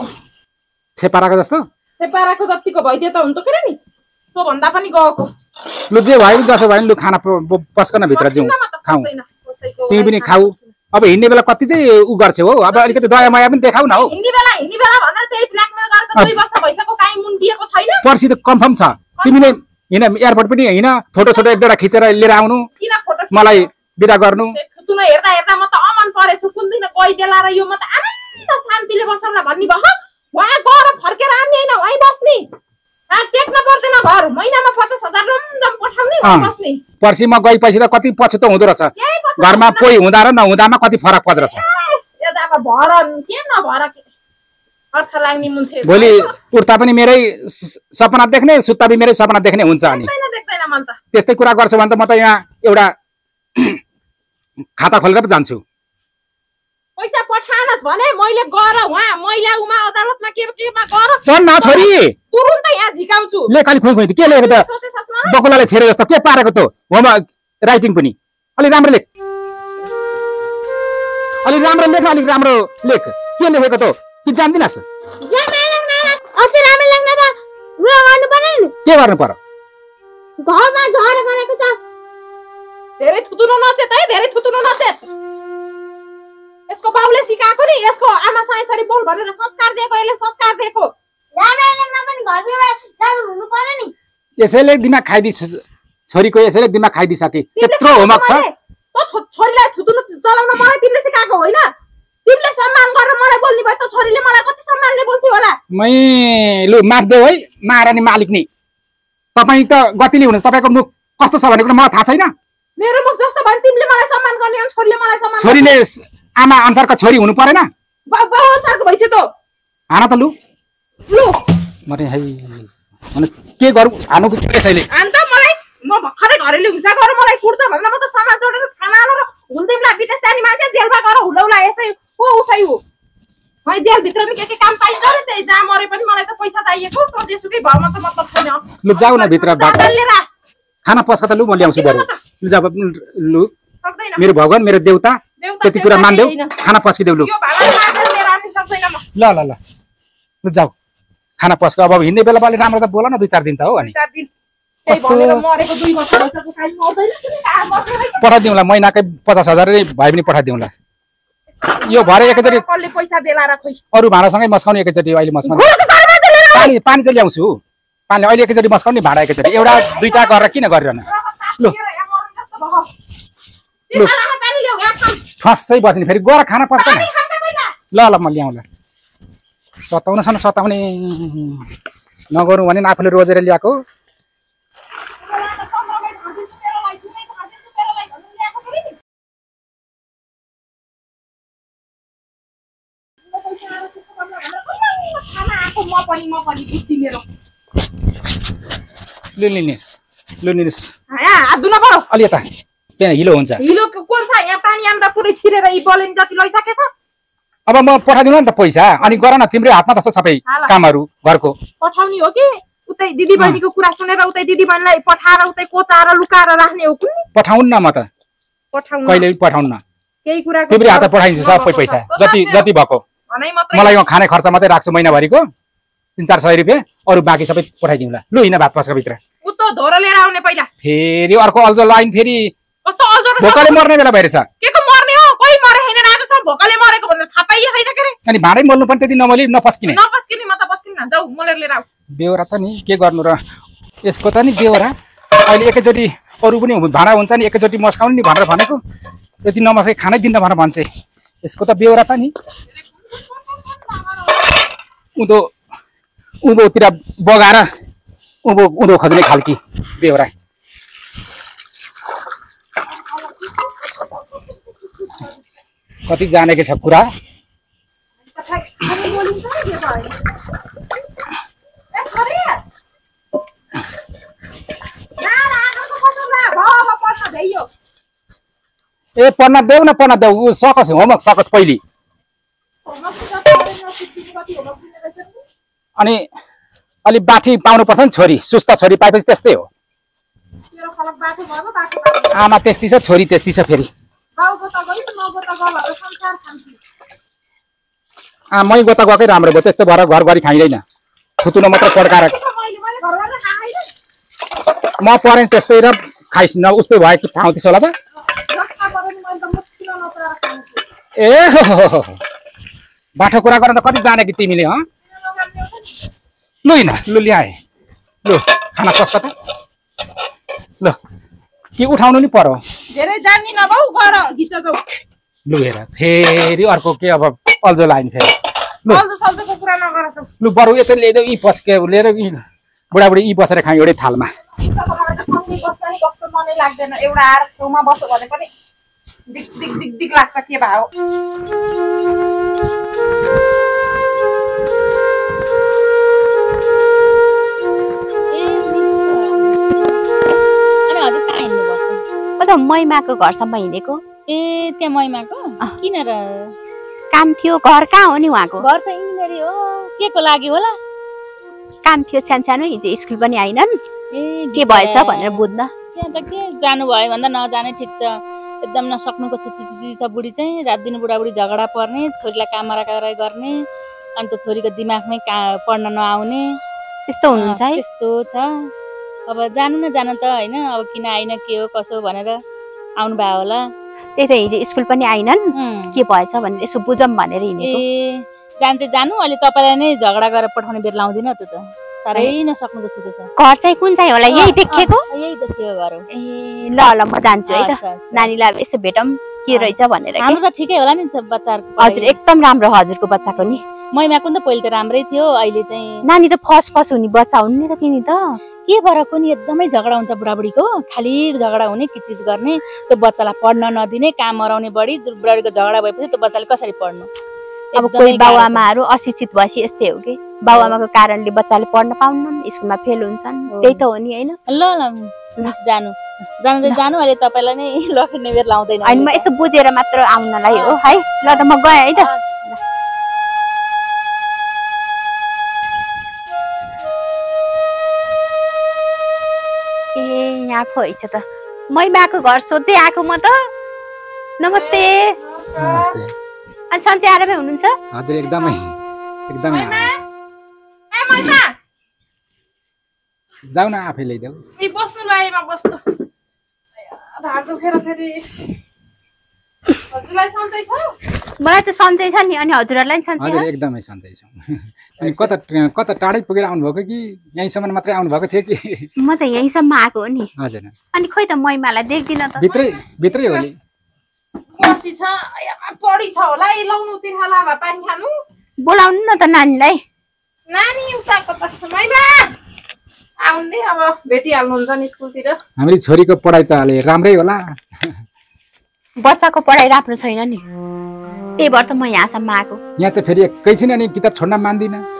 D: छेपाराको जस्तो
A: सेपाराको जतिको भइदियो त हुन्छ के नि त्यो भन्दा पनि गएको
D: लु जे भयो नि जसो भयो नि लु खाना पस्कन भित्र जाउँ खाउँ
A: कसैको
D: तिमी पनि खाऊ अब हिँड्ने बेला कति चाहिँ उ गर्छौ हो अब अलिकति दया माया पनि देखाउ न हौ पर्सि त कन्फर्म छ तिमीले हिँड एयरपोर्ट पनि हिँड फोटो सोटो एक दुईवटा खिचेर लिएर आउनु मलाई बिदा गर्नु
A: हेर्दा हेर्दा म त अमन परेछु कुन दिन गइदेला र यो म त आनन्द शान्तिले बसौँला भन्ने भयो? उहाँ गएर फर्केर आउने होइन वहीँ बस्ने। टेक्न पर्दैन घर। महिनामा पचास हजार रमझम पठाउने। बस्ने।
D: पर्सि म गएपछि त कति पछुतो हुँदो रहेछ। घरमा पोइ हुँदा र नहुँदामा कति फरक पर्दो रहेछ।
A: त भर के नभर? अर्थ लाग्ने मान्छे
D: भोलि उठ्दा पनि मेरै सपना देख्ने सुत्दा पनि मेरै सपना देख्ने हुन्छ अनि।
A: त।
D: त्यस्तै कुरा गर्छु भने त म त यहाँ एउटा खाता खोलेर पो जान्छु।
A: पैसा पठाएनस् भने मैले गर उहाँ महिला उमा अदालतमा के केमा गर।
D: पढ्न छोरी।
A: तुरुन्त यहाँ झिकाउँछु।
D: लेख अलिक खुइ खुइ के लेखेको त? बकुलाले छेरे जस्तो। के पारेको त? होमवर्क राइटिङ पनि। अलिक राम्रो लेख। अलिक राम्रो लेख अलिक राम्रो लेख। के लेखेको त? कि जान्दिनस्? के गर्नु पर्यो
B: घरमा झरे गरेको छ।
A: धेरै थुतुनो नचेत है धेरै थुतुनो नचेत। यसको बाउले सिकाएको नि यसको आमासँग यसरी बोल भनेर संस्कार दिएको यसले संस्कार दिएको।
D: यसैले दिमाग खाइदिस छोरीको यसैले दिमाग खाइदिइसके
A: तिमीले
D: त्यत्रो होमवर्क छ।
A: छोरीलाई थुतुनो चलाउन मलाई तिमीले सिकाएको होइन। तिमीले सम्मान गरेर मलाई बोल्ने भए त छोरीले मलाई कति सम्मानले बोल्थ्यो होला।
D: मै लु मारिदेऊ है महारानी मालिक नि। तपाईँ त गतिले हुनु तपाईँको मुख कस्तो छ भन्ने कुरा मलाई थाहा छैन।
A: मेरो मुख जस्तो भयो भने तिमीले मलाई सम्मान गर्ने छोरीले मलाई सम्मान
D: छोरीले आमा अनुसारको छोरी हुनु परेन। हान त। लु।
A: लु।
D: मरे है। अनि के गरौँ? हानु कि यसैले
A: अन्त मलाई म भर्खरै घरेलु हिंसा गरेर मलाई कुट्छ भनेर म त समाज जोडेर खाना हालेर हुल्दिउँला विदेश जाने मान्छे जेलमा गएर हुलौला यसै को उसै हो? है जेलभित्र नि के के काम पाइन्छ नि त्यही जहाँ मरे पनि मलाई त पैसा चाहिएको त जेसुकै भएमा त मतलब छैन।
D: लु जाऊ न भित्र। खाना पस्क त लु म ल्याउँछु बरु। लु जा लु। मेरो भगवान् मेरो देउता। त्यति कुरा मानिदेऊ। खाना पस्किदेऊ लु ल ल ल। लु जाऊ। खाना पस्क। अब हिँड्ने बेला अलि राम्रो त बोल न दुई चार दिन त हो अनि। कस्तो-। पठाइदिउँला महिनाकै पचास हजार नै भए पनि पठाइदिउँला। यो भरे एकैचोटि अरू भाँडासँगै मस्काउने एकैचोटि अहिले मस्काउने। पानी पानी चाहिँ ल्याउँछु। पानी अहिले एकैचोटि मस्काउने भाँडा एकैचोटि। एउटा दुईटा गरेर किन गरिरहन। लु। लु। ठ्वासै बस्ने फेरि गएर खाना पस्दैन। ल ल म ल्याउँला सताउनसम्म सताउने नगरौँ भने आफूले रोजेर ल्याएको। लु लिनुहोस् लु अलि यता हिलो हुन्छ।
A: हिलो कोन छ? यहाँ पानी आउँदा पुरै छिरेर यी बलिन जति लैसकेछ।
D: अब म पठाइदिनु नि त पैसा। अनि गर न तिम्रै हातमा त छ सबै। कामहरू घरको।
A: पठाउने हो कि? उतै दिदी बहिनीको कुरा सुनेर उतै दिदी बहिनीलाई पठाएर उतै कोचाएर लुकाएर राख्ने हो कुन
D: पठाउनु न म त।
A: पठाउनु
D: कहिले पनि पठाउनु न
A: केही कुरा
D: तिम्रै हातमा पठाइदिन्छु सबै पैसा। जति जति भएको। मलाई यो खाने खर्च मात्रै राख्छु महिनाभरिको। तिन चार सय रुपियाँ। अरू बाँकी सबै पठाइदिउँला। लु हिँड भात पस्का भित्र।
A: उतो धोरो लिएर आउने पहिला।
D: फेरि अर्को अल्झो लाइन फेरि।
A: कस्तो अल्झो रहेछ
D: भोकाले मर्ने बेला भइरहेछ
A: के को मर्ने हो कोही मरे होइन आजसम्म भोकाले मरेको भनेर थाहा पाइए छैन के
D: अनि भाँडै मोल्नु पनि त्यति नमोली नपस्किने
A: नपस्किने म त पस्किन्न जाऊ मोलेर लिएर आऊ
D: बेहोरा त नि के गर्नु र यसको त नि बेहोरा अहिले एकैचोटि अरू पनि भाँडा हुन्छ नि एकैचोटि मस्काउनु नि भनेर भनेको त्यति नमस्कै खानै दिन्न भनेर भन्छ यसको त बेहोरा त नि उँधो उँभोतिर बगाएर उँभो उँधो खोज्ने खालकी बेहोरा कति जानेकै छ कुरा? ए पढ्न देऊ न पढ्न देऊ। सकस होमवर्क सकस पहिले। अनि अलि बाठी पाउनुपर्छ नि छोरी। सुस्त छोरी पाएपछि त्यस्तै हो। आमा त्यस्तै छ छोरी त्यस्तै छ फेरि। मै गोता गएकै राम्रो भयो त्यस्तो भएर घर घरि खाइँदैन। थुतुनो मात्रै पड्काएर म परेँ त्यस्तै र खाइस न उस्तै भयो कि ठाउँथिस होला त। ए। बाठो कुरा गर्न त कति जाने कि तिमीले हँ? लु हिँड लु ल्याए। लु खाना पस्क त। ल। के उठाउनु नि पर्यो
A: धेरै जान्दिन भाउ गर घिच जाऊ
D: लु हेर फेरि अर्को के अब अल्झो लाइन फेरि। लु।
A: कुरा नगर
D: बरु यतै ल्याइदेऊ यी पस्के लिएर बुढाबुढी यी बसेर खाउँ एउटै थालमा।
A: मनै लाग्दैन। एउटा आएर छेउमा बस्यो भने पनि दिक दिक दिक दिक लाग्छ के भयो
B: त महिमाको घरसम्म हिँडेको?
E: ए त्यहाँ महिमाको। किन र?
B: काम थियो घर कहाँ हो नि उहाँको?
E: घर त यहीँनिर हो। के को लागि होला?
B: काम थियो सानो सानो हिजो स्कुल पनि आइनन्।
E: ए
B: के भएछ। भनेर बुझ्न।
E: त्यहाँ त के जानु भयो भन्दा नजाने ठिक छ। एकदम नसक्नुको छुच्ची छुच्ची छ बुढी चाहिँ। रात दिन बुढाबुढी झगडा पर्ने छोरीलाई कामरा कराई गर्ने अनि त छोरीको दिमागमै का पढ्न नआउने।
B: त्यस्तो हुनुहुन्छ
E: त्यस्तो छ। अब जानु न जानु त होइन अब किन आइन के हो कसो भनेर आउनु भयो होला।
B: त्यही त हिजो स्कुल पनि आइनन्। के भएछ भनेर यसो बुझौँ भनेर हिँडेको।
E: ए जान्छ जानु अहिले तपाईँलाई नै झगडा गरेर पठाउने बेर लाउँदिन त त। साह्रै नसक्नुको छ
B: घर चाहिँ कुन चाहिँ होला? यही देखेको?
E: यही देखेको घर हो।
B: ए ल ल म जान्छु है त। नानीलाई अब यसो भेटौँ के। रहेछ भनेर
E: हाम्रो त ठिकै होला नि बच्चाहरूको
B: हजुर एकदम राम्रो हजुरको बच्चाको नि।
E: मैमाको नि त पहिले त राम्रै थियो अहिले चाहिँ
B: नानी त फर्स्ट फर्स्ट हुने बच्चा हुन् नि त तिनी त।
E: के भएर नि? एकदमै झगडा हुन्छ बुढाबुढीको। खालि झगडा हुने किचिज गर्ने? त्यो बच्चालाई पढ्न नदिने काम मराउने बढी बुढाबुढीको झगडा भएपछि त्यो बच्चाले कसरी पढ्नु?
B: अब कोही। बाबुआमाहरू अशिक्षित भएपछि यस्तै हो कि? बाबुआमाको कारणले बच्चाले पढ्न पाउन्नन् स्कुलमा फेल हुन्छन्। त्यही त हो नि होइन?
E: ल ल जानु। जानु त जानु अहिले तपाईँलाई नै लखेट्ने बेर लाउँदैन
B: अनि म यसो बुझेर मात्र आउनलाई हो है? ल त म गएँ है त। पो रहेछ त। मैमाको घर सोध्दै आएको म त। नमस्ते।
D: नमस्ते।
B: अनि सन्चै आरामै हुनुहुन्छ?
D: हजुर एकदमै। एकदमै छ। जाऊ न आफै ल्याइदेऊ
A: ए बस्नु लागेमा बस्नु। ढाड दुखेर फेरि। छ
B: मलाई त सन्चै छ नि अनि हजुरहरूलाई नि सन्चै
D: हजुर एकदमै सन्चै छौँ। अनि कता कता टाढै पुगेर आउनुभएको कि यहीँसम्म मात्रै आउनुभएको थियो कि?
B: म त यहीँसम्म आएको हो नि।
D: हजुर।
B: अनि खोइ त महिमालाई देख्दिन त।
D: भित्रै भित्रै हो नि।
A: बसी छ पढी छ होला ए लाउनु तिर्खा लाभा पानी खानु।
B: बोलाउनु न त नानीलाई।
A: नानी आउने अब भेटिहाल्नुहुन्छ नि स्कुलतिर।
D: हाम्रो छोरीको पढाइ त अहिले राम्रै होला।
B: बच्चाको पढाइ राम्रो छैन नि। त्यही भएर त म यहाँसम्म आएको।
D: यहाँ त फेरि एकैछिन अनि किताब छोड्न मान्दिनँ।
A: हो?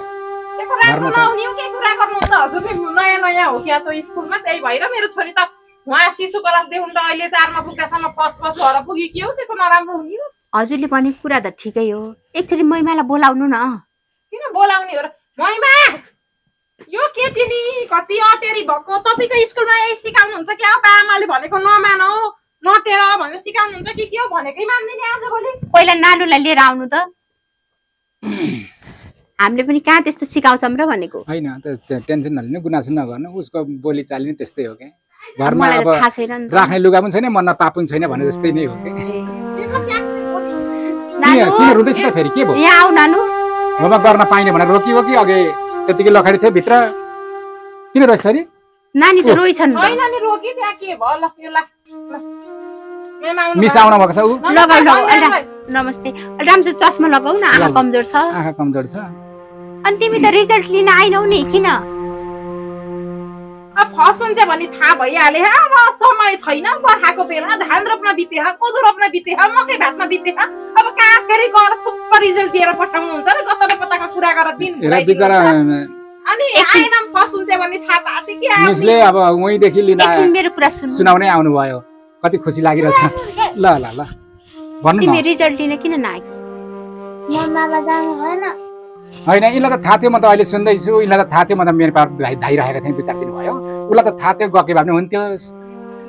A: के कुरा गर्नुहुन्छ हजुर नि नयाँ नयाँ हो क्या त स्कुलमा? त्यही भएर मेरो छोरी त उहाँ शिशु क्लासदेखि त अहिले चारमा पुग्दासम्म फर्स्ट फर्स्ट भएर पुग्यो के हो। त्यस्तो नराम्रो हुने हो।
B: हजुरले भनेको कुरा त ठिकै हो। एकचोटि महिमालाई बोलाउनु न।
A: किन बोलाउने हो र? महिमा यो केटी नि कति अटेरी भएको तपाईँको स्कुलमा यही सिकाउनुहुन्छ क्या? बा आमाले भनेको नमान। हो नटेर भनेर सिकाउनुहुन्छ कि के हो भनेकै मान्दैन आजभोलि
B: पहिला नानुलाई लिएर आउनु त। हामीले पनि कहाँ त्यस्तो सिकाउँछौँ र भनेको?
D: होइन टेन्सन नलिनु गुनासो नगर्नु उसको बोली चाली नै त्यस्तै हो क्या घरमा अब
B: नि
D: राख्ने लुगा पनि छैन मनमा पाप पनि छैन भने जस्तै नै हो? किन रुँदैछ त फेरि? के भयो? होमवर्क गर्न पाइने भनेर रोकियो कि अघि त्यतिकै लखाडी थियो भित्र? किन रोइछ सरी
B: नानी त रोइछन्
D: मिस
A: भयो।
D: आउनु भएको छ? ऊ?
B: लगाउ लगाउ नमस्ते। राम्रो चस्मा लगाऊ न आँखा। कमजोर छ।
D: आँखा कमजोर छ।
B: अनि तिमी त रिजल्ट लिन आइनौ नि किन?
A: अब फर्स्ट हुन्छ भने थाहा भइहाल्यो अब समय छैन बर्खाको बेला धान रोप्न बिते कोदो रोप्न बिते मकै भातमा बिते अब कहाँ फेरि गएर थुप्प रिजल्ट दिएर पठाउनुहुन्छ र गत्ता र पत्ताको कुरा गरेर दिन
D: बिचरा।
A: अनि आएन फर्स्ट हुन्छ भने थाहा पाएपछि कि।
D: मिसले अब उहीँदेखि लिन
B: मेरो कुरा सुन्नु।
D: सुनाउनै आउनुभयो। कति खुसी लागिरहेछ। ल ल ल। भन्नु
B: तिमी
D: न
B: रिजल्ट लिन किन नआएको
C: मम्मामा जानु भएन।
D: होइन यसलाई त थाहा थियो म त अहिले सुन्दैछु। यसलाई त थाहा थियो म त मेरो पार धाइ धाइरहेको थिएँ दुई चार दिन भयो। उसलाई त थाहा थियो गके भए पनि हुन्थ्यो।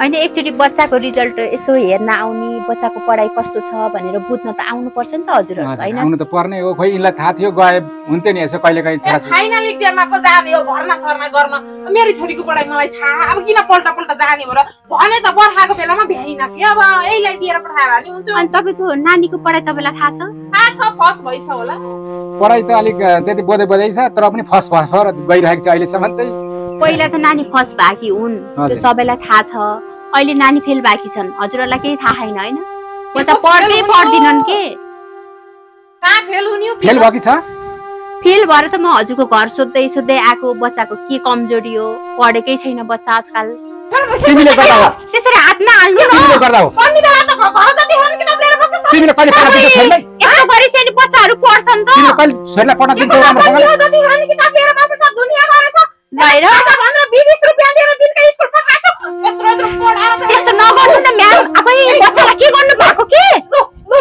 B: होइन एकचोटि बच्चाको रिजल्ट यसो हेर्न आउने बच्चाको पढाइ कस्तो छ भनेर बुझ्न त आउनुपर्छ नि त हजुरहरू
D: हजुर,
B: होइन?
D: आउनु त पर्ने हो। खोइ यसलाई थाहा थियो गए हुन्थ्यो नि यसो कहिले कहीँ छोरा
A: फाइनल इक्जाममा पो जाने हो भर्ना सर्ना गर्न। मेरो छोरीको पढाइ मलाई थाहा अब किन पल्टा पल्टा जाने हो र भने त बर्खाको बेलामा भ्याइन कि? अब यहीलाई दिएर पठायो भने हुन्थ्यो।
B: अनि तपाईँको नानीको पढाइ तपाईँलाई थाहा छ?
A: थाहा छ फर्स्ट भइछ होला।
D: पढाइ त अलिक त्यति बोधै बोधै छ तर पनि फर्स्ट फर्स्ट गइरहेको छ अहिलेसम्म चाहिँ।
B: पहिला त नानी फर्स्ट भएकी हुन्। सबैलाई थाहा छ। अहिले नानी फेल भएकी छन्। हजुरहरूलाई केही थाहा छैन होइन? पढ्दै। पढ्दिनन् के?
A: कहाँ फेल
D: छ?
B: फेल भएर त म हजुरको घर सोध्दै सोध्दै आएको बच्चाको के कमजोरी हो? पढेकै छैन बच्चा आजकल। त्यसरी बच्चाहरू पढ्छन् त।
A: बिस रुपियाँ दिएर दिनकै स्कुल पठाएको यत्रो यत्रो पढाएर त
B: त्यस्तो नगर्नु न म्याम अब यी बच्चालाई के गर्नु भएको के
A: लु, लु।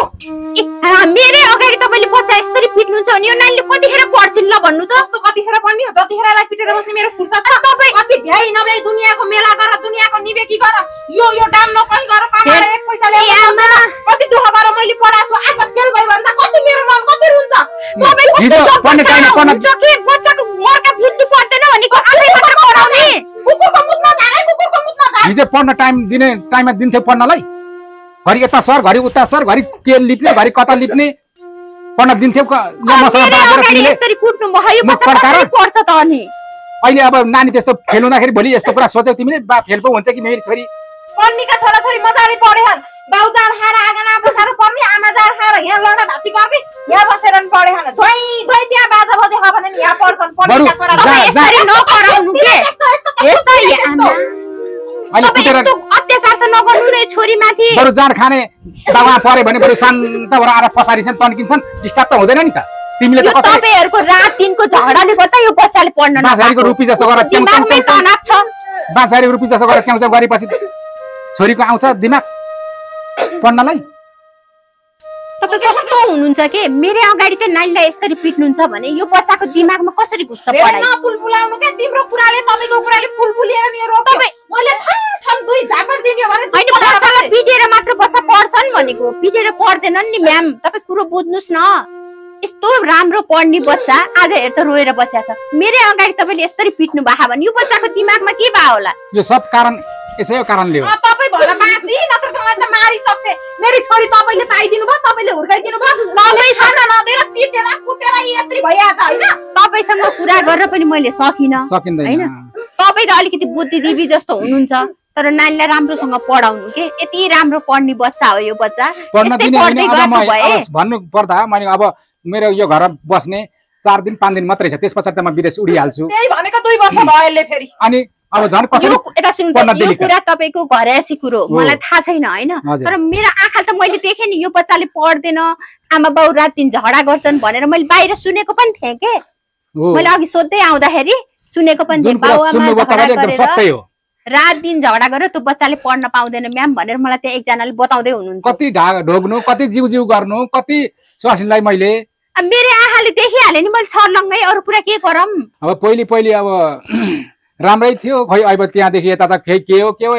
B: ए, हा, मेरै अगाडि तपाईँले बच्चा यसरी पिट्नुहुन्छ भने यो नानीले कतिखेर पढ्छिन् ल भन्नु त।
A: कस्तो कतिखेर पढ्ने हो? जतिखेर यसलाई पिटेर बस्ने मेरो फुर्सद छ। तपाईँ कति भ्याइ नभ्याइ दुनियाँको मेला गर दुनियाँको निवेकी गर। यो यो डाम नपन गर कमाएर एक पैसा
B: आमा।
A: कति दुःख गरेर मैले पढाएको छु। आज फेल भयो भने त कति मेरो मन कति रुन्छ।
B: तपाईँ कस्तो
D: पढ्ने
B: सारा
D: पढ्न
B: के? बच्चाको मर्का बुझ्नु पर्दैन भनेको आफै मात्र पढाउने।
A: कुकुरको मुत नझारे कुकुरको मुत नझारे
D: हिजो पढ्न टाइम दिने टाइममा दिन्थ्यो पढ्नलाई। घरि यता सर घरि उता सर घरि के लिप्ने घरि कता लिप्ने?
B: त अनि?
D: अहिले अब नानी त्यस्तो फेल हुँदाखेरि भोलि यस्तो कुरा सोच्यौ तिमीले बा फेल पो हुन्छ कि मेरो छोरी?
A: पढ्नेका छोराछोरी मजाले पढे हन् बाउ जाँड खाएर आँगन बसाएर पढ्ने आमा जाँड खाएर यहाँ लडा भाती गर्ने यहाँ बसेर नि पढे हन् धोइ धोइ त्यहाँ बाजा बजे छ भने नि यहाँ पढ्छन् पढ्नेका
D: बरु
A: छोरा
B: के?
A: यस्तो यस्तो
B: अत्याचार त नगर्नु न यो छोरीमाथि
D: बरु जाँड खाने पऱ्यो भने बरु शान्त भएर आएर पसारिन्छन् तन्किन्छन्। डिस्टर्ब त हुँदैन नि त। तिमीले
B: यो
D: त कसरी
B: तपाईँहरूको रात दिनको झगडाले गर्दा यो बच्चाले पढ्न
D: बाँसघारीको
B: नपाएको।
D: रुपी जस्तो गरेर रुपी जस्तो च्याउच्याउ गरेपछि छोरीको आउँछ दिमाग पढ्नलाई।
B: तपाईँ कस्तो हुनुहुन्छ के? मेरै अगाडि त नानीलाई यसरी पिट्नुहुन्छ भने यो बच्चाको दिमागमा कसरी घुस्छ
A: नपुलपुलाउनु क्या तिम्रो कुराले तपाईँको कुराले पुलपुलिएर नि रोप्यो मैले ठम ठम दुई झापड दिने भने लाएर
B: बच्चालाई। पिटेर मात्र बच्चा पढ्छन् भनेको। पिटेर पढ्दैनन् नि म्याम। तपाईँ कुरो बुझ्नुहोस् न। यस्तो राम्रो पढ्ने बच्चा आज हेर त रोएर बसिया छ। मेरै अगाडि तपाईँले यसरी पिट्नु भएको भने यो बच्चाको दिमागमा के भयो होला?
D: यो सब कारण यसै हो कारणले हो।
A: तपाईँ भएर बाँची नत्र त मलाई त मारिसक्थे मेरी छोरी तपाईँले पाइदिनु भयो तपाईँले हुर्काइदिनु भयो। खाना नदिएर पिटेर कुटेर यत्री भइहाल्छ होइन?
B: तपाईँसँग कुरा गरेर पनि मैले सकिनँ। होइन?
D: सकिँदैन
B: तपाईँ त अलिकति बुद्धिजीवी जस्तो हुनुहुन्छ तर नानीलाई राम्रोसँग पढाउनु के? यति राम्रो पढ्ने बच्चा हो यो बच्चा।
D: पढ्न दिने होइन।
B: गर्नु
D: भन्नु पर्दा मैले अब मेरो यो घर बस्ने चार दिन पाँच दिन मात्रै छ त्यस पछाडि त म विदेश उडिहाल्छु।
A: त्यही भनेको दुई वर्ष भयो यसले फेरि।
D: अनि अब झन् कसरी
B: यता सुन्नु यो? कुरा तपाईँको घरैसी कुरो। मलाई थाहा छैन होइन। तर मेरो आँखाले त मैले देखेँ नि यो बच्चाले पढ्दैन आमा बाउ रात दिन झगडा गर्छन् भनेर मैले बाहिर सुनेको पनि थिएँ के? मैले अघि सोध्दै आउँदाखेरि सुनेको पनि थिएँ बाउ आमा झगडा गरेर रात दिन झगडा गरेर त्यो बच्चाले पढ्न पाउँदैन म्याम भनेर मलाई त्यहाँ एकजनाले बताउँदै हुनुहुन्थ्यो।
D: कति ढोग्नु कति जिउ जिउ गर्नु कति स्वासिनलाई मैले?
B: मेरो आँखाले देखिहालेँ नि मैले छर्लङ्गै अरू कुरा के गरौँ?
D: अब पहिले पहिले अब राम्रै थियो। खै अब त्यहाँदेखि यता त खै के हो के हो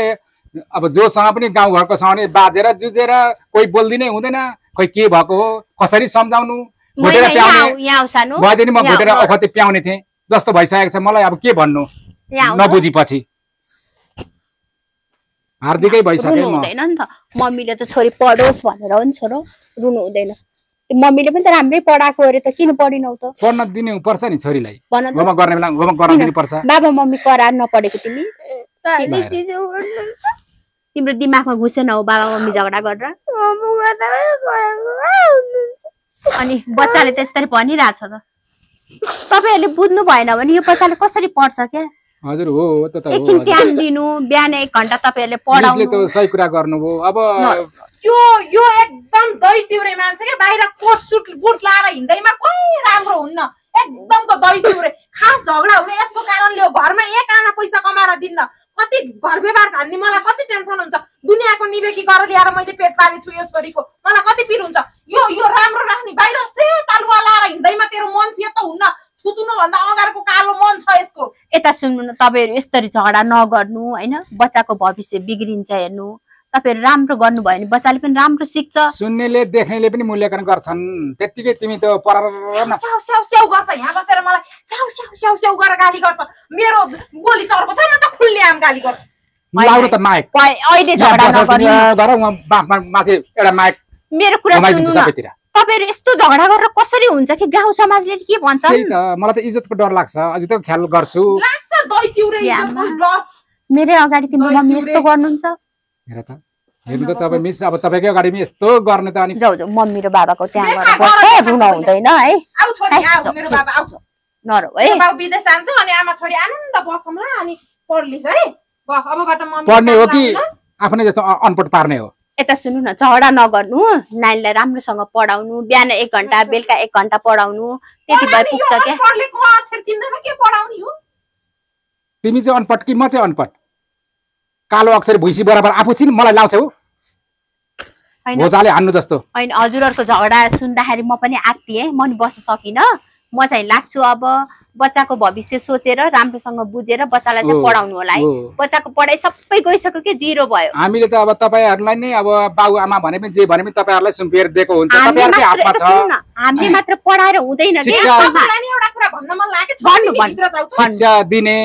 D: अब जोसँग पनि गाउँघरकोसँग पनि बाजेर जुझेर कोही बोलिदिनै हुँदैन। खोइ के भएको हो कसरी सम्झाउनु? भोटेर प्याउने भएदेखि म भोटेर। अखति प्याउने थिएँ। जस्तो भइसकेको छ मलाई अब के भन्नु?
B: यहाँ आऊ न।
D: नबुझी हार्दिकै भइसकेँ
B: रुनु
D: म
B: हुँदैन नि त। मम्मीले त छोरी पढोस् भनेर हो नि छोरो रुनु हुँदैन। मम्मीले पनि त राम्रै पढाएको अरे त किन पढिनौ त?
D: पढ्न दिनु पर्छ नि छोरीलाई। होमवर्क गर्ने बेला होमवर्क गर्न
B: किन?
D: दिनुपर्छ।
B: बाबा मम्मी करा नपढेको तिमी? तिम्रो दिमागमा घुसेन हो बाबा मम्मी झगडा गरेर। अनि बच्चाले त यसरी भनिरहेछ त। तपाईँहरूले बुझ्नु भएन भने यो बच्चाले कसरी पढ्छ क्या?
D: हजुर हो त हो
B: एकछिन। टाइम दिनु बिहान एक घन्टा तपाईँहरूले पढाउनु
D: त सही कुरा गर्नुभयो। अब
A: यो यो एकदम दही चिउरे मान्छे क्या? बाहिर कोट सुट बुट लाएर हिँड्दैमा कोही राम्रो हुन्न। एकदमको दही चिउरे। खास झगडा हुने यसको कारणले हो। घरमा एक आना पैसा कमाएर दिन्न। कति घर व्यवहार धान्ने मलाई कति टेन्सन हुन्छ। दुनियाँको निवेकी गरेर ल्याएर मैले पेट पालेछु यो छोरीको मलाई कति पिर हुन्छ। यो यो राम्रो राख्ने बाहिर सेता लुगा लाएर हिँड्दैमा तेरो मन सेतो हुन्न। अगाडिको कालो मन छ यसको।
B: यता सुन्नु न तपाईँहरू यसरी झगडा नगर्नु होइन? बच्चाको भविष्य बिग्रिन्छ हेर्नु। तपाईँहरू राम्रो गर्नुभयो भने बच्चाले पनि राम्रो सिक्छ।
D: सुन्नेले देख्नेले पनि मूल्याङ्कन गर्छन्। त्यत्तिकै तिमी त पर
A: स्याउ स्याउ स्याउ स्याउ गर्छ। यहाँ बसेर मलाई स्याउ स्याउ स्याउ स्याउ गरेर गाली गर्छ। मेरो बोली चर्को छ म त खुल्ले आम गाली गर्छु।
D: लाउनु त माइक।
B: प- अहिले
D: यहाँ
B: झगडा
D: बसेर तिमी
B: नगर्नु
D: यहाँ गर उहाँ बाँसमा माथि एउटा माइक।
B: मेरो कुरा सुन्नु न। तपाईँहरू यस्तो झगडा गरेर कसरी हुन्छ कि गाउँ समाजले के
D: त मलाई त इज्जतको डर लाग्छ। अझै त ख्याल गर्छु।
B: मेरै अगाडि तिम्रो
A: दही
B: मम्मी
A: चिउरे।
B: यस्तो गर्नुहुन्छ।
D: हेर त। हेर्नु त तपाईँ मिस अब तपाईँकै अगाडि पनि यस्तो गर्ने त अनि
B: मम्मी र बाबाको त्यहाँ गएर रुन। हुँदैन है। है, नरौ
A: विदेश जान्छ अनि आमा छोरी आनन्द बसौँला अनि पढ्लिस् है। अबबाट
D: पढ्ने हो कि आफ्नै जस्तो अ- अनपढ पार्ने हो?
B: यता सुन्नु न झगडा नगर्नु नानीलाई राम्रोसँग पढाउनु बिहान एक घन्टा बेलुका एक घन्टा पढाउनु त्यति भए पुग्छ क्या।
A: अनपढलेको अक्षर चिन्दैन के पढाउने हो?
D: तिमी चाहिँ अनपढ कि म चाहिँ अनपढ? कालो अक्षर भुइँसी बराबर आफू छिन् मलाई लाउँछौ
B: होइन।
D: भोजाले हान्नु जस्तो।
B: होइन हजुरहरूको झगडा सुन्दाखेरि म पनि आत्तिएँ म नि बस्न सकिनँ। म चाहिँ लाग्छु अब बच्चाको भविष्य सोचेर राम्रोसँग बुझेर बच्चालाई चाहिँ
D: हो,
B: पढाउनु होला है।
D: हो।
B: बच्चाको पढाइ सबै गइसक्यो कि जिरो भयो।
D: हामीले त अब तपाईँहरूलाई नै अब बाउ आमा भने पनि जे भने पनि तपाईँहरूलाई सुम्पिएर दिएको हुन्छ।
B: हामीले
D: तपाईँहरूकै
B: मात्र
D: हातमा
B: यता सुन्नु
D: छ
B: न, हामीले मात्र पढाएर हुँदैन।
D: शिक्षा दिने।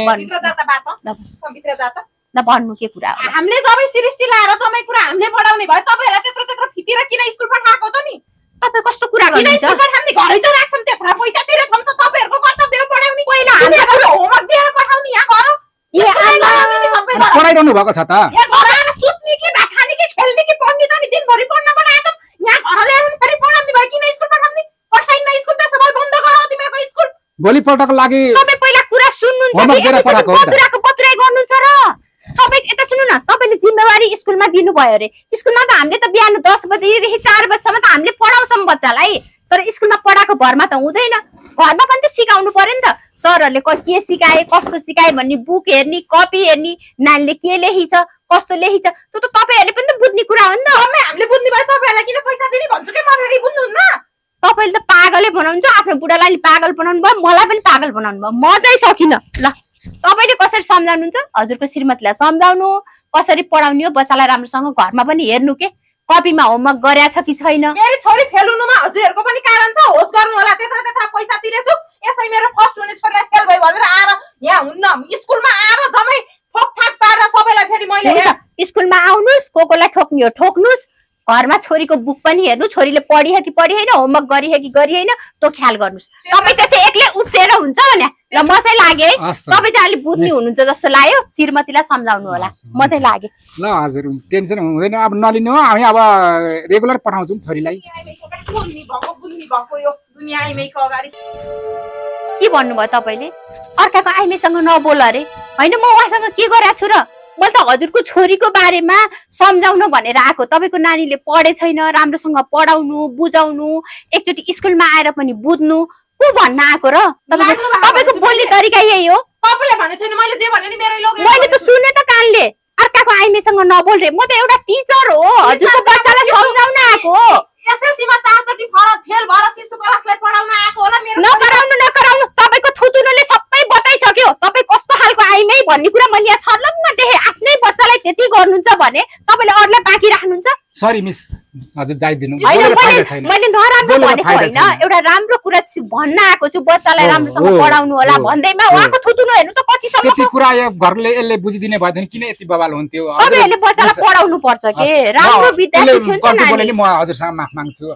B: भन्नु। ल। के कुरा हो।
A: हामीले जबै सृष्टि लाएर जम्मै कुरा हामीले पढाउने भयो। तपाईँहरूलाई त्यत्रो त्यत्रो फिटेर किन स्कुल पठाएको त नि?
B: तपाईँ कस्तो कुरा
A: किन
B: गर्नुहुन्छ?
A: स्कुल पठाउने घरै चाहिँ राख्छौँ त्यत्रो पैसा तिरेछौँ त तपाईँहरूको कर्तव्य हो पढाउने
B: पहिला
A: हामीले होमवर्क दिएर पठाउने यहाँ घर।
B: ए आमा।
A: सबै
D: अनि
A: घर।
D: पढाइरहनु भएको छ त?
A: सुत्ने कि भात खाने कि खेल्ने कि पढ्ने त नि। दिनभरि पढ्न बनाएको। यहाँ घर ल्याएर नि फेरि पढाउने भयो किन स्कुल पठाउने पठाइन्न स्कुल त्यसो भए बन्द गरौ तिमीहरूको स्कुल।
D: भोलिपल्टको लागि
B: तपाईँ पहिला कुरा सुन्नुहुन्छ। गर्नुहुन्छ र। तपाईँ यता सुन्नु न तपाईँले जिम्मेवारी स्कुलमा दिनुभयो अरे स्कुलमा त हामीले त बिहान दस बजीदेखि चार बजीसम्म त हामीले पढाउँछौँ बच्चालाई तर स्कुलमा पढाएको भरमा त हुँदैन घरमा पनि त सिकाउनु पर्यो नि त सरहरूले क- सिकाए कस्तो सिकाए भन्ने बुक हेर्ने कपी हेर्ने नानीले के लेखिछ कस्तो लेखिछ त्यो त तपाईँहरूले पनि त बुझ्ने कुरा हो नि त
A: हामीले बुझ्ने भयो तपाईँहरूलाई किन पैसा दिने भन्छु कि म फेरि बुझ्नुहुन्न
B: तपाईँले त पागलै बनाउनुहुन्छ आफ्नो बुढालाई पागल बनाउनु भयो मलाई पनि पागल बनाउनु भयो म चाहिँ सकिनँ ल तपाईँले कसरी सम्झाउनुहुन्छ? हजुरको श्रीमतीलाई सम्झाउनु कसरी पढाउने हो? बच्चालाई राम्रोसँग घरमा पनि हेर्नु के? कपीमा होमवर्क गरेछ कि छैन?
A: मेरो छोरी फेल हुनुमा हजुरहरूको पनि कारण छ। होस् गर्नु होला। त्यत्र त्यत्र पैसा तिरेछु। यसै मेरो फर्स्ट हुने छोरीलाई फेल भयो भनेर आएर यहाँ हुन्न। स्कुलमा आएर जम्मै ठोकठाक पारेर सबैलाई फेरि मैले
B: स्कुलमा आउनुहोस् को कोलाई ठोक्ने हो ठोक्नुहोस्। घरमा छोरीको बुक पनि हेर्नु। छोरीले पढियो कि पढि होइन होमवर्क गरियो कि गरि होइन त्यो ख्याल गर्नुहोस्। तपाईँ त्यसै एक्लै उफ्रेर हुन्छ भने ल म चाहिँ लागे। तपाईँ चाहिँ अलिक बुझ्ने। हुनुहुन्छ जस्तो लाग्यो। श्रीमतीलाई सम्झाउनु होला। म चाहिँ लागे।
D: ल हजुर टेन्सन हुँदैन। अब नलिनु हो। हामी अब रेगुलर पठाउँछौँ छोरीलाई।
B: के भन्नुभयो तपाईँले? अर्काको आइमेसँग नबोल अरे। होइन म उहाँसँग के गरेको छु र? मैले त हजुरको छोरीको बारेमा सम्झाउन भनेर आएको। तपाईँको नानीले पढे छैन राम्रोसँग पढाउनु बुझाउनु एकचोटि स्कुलमा आएर पनि बुझ्नु। को भन्न आएको र? तपाईँको बोल्ने। तरिका यही हो।
A: मैले
B: त सुने त कानले। अर्काको आइमेसँग नबोल रे म त एउटा टिचर हो। हजुरको बच्चालाई सम्झाउन आएको। नकराउनु नकराउनु। तपाईँको थुतुनुले सबै बताइसक्यो। तपाईँ कस्तो खालको आइमै भन्ने कुरा मैले यहाँ छर्लङ्ग देखेँ। आफ्नै बच्चालाई त्यति गर्नुहुन्छ भने तपाईँले अरूलाई बाँकी राख्नुहुन्छ।
D: सरी मिस हजुर जाइदिनु।
B: मैले नराम्रो भनेको होइन। एउटा राम्रो कुरा भन्न आएको छु बच्चालाई
D: हो,
B: राम्रोसँग पढाउनु होला भन्दैमा। उहाँको थुतुनु हेर्नु त कतिसम्म
D: त्यति कुरा यो घरले यसले बुझिदिने भएदेखि किन यति बवाल हुन्थ्यो?
B: तपाईँहरूले बच्चालाई पढाउनु पर्छ के? राम्रो विद्यार्थी थियो नि त
D: म हजुरसँग माफ माग्छु।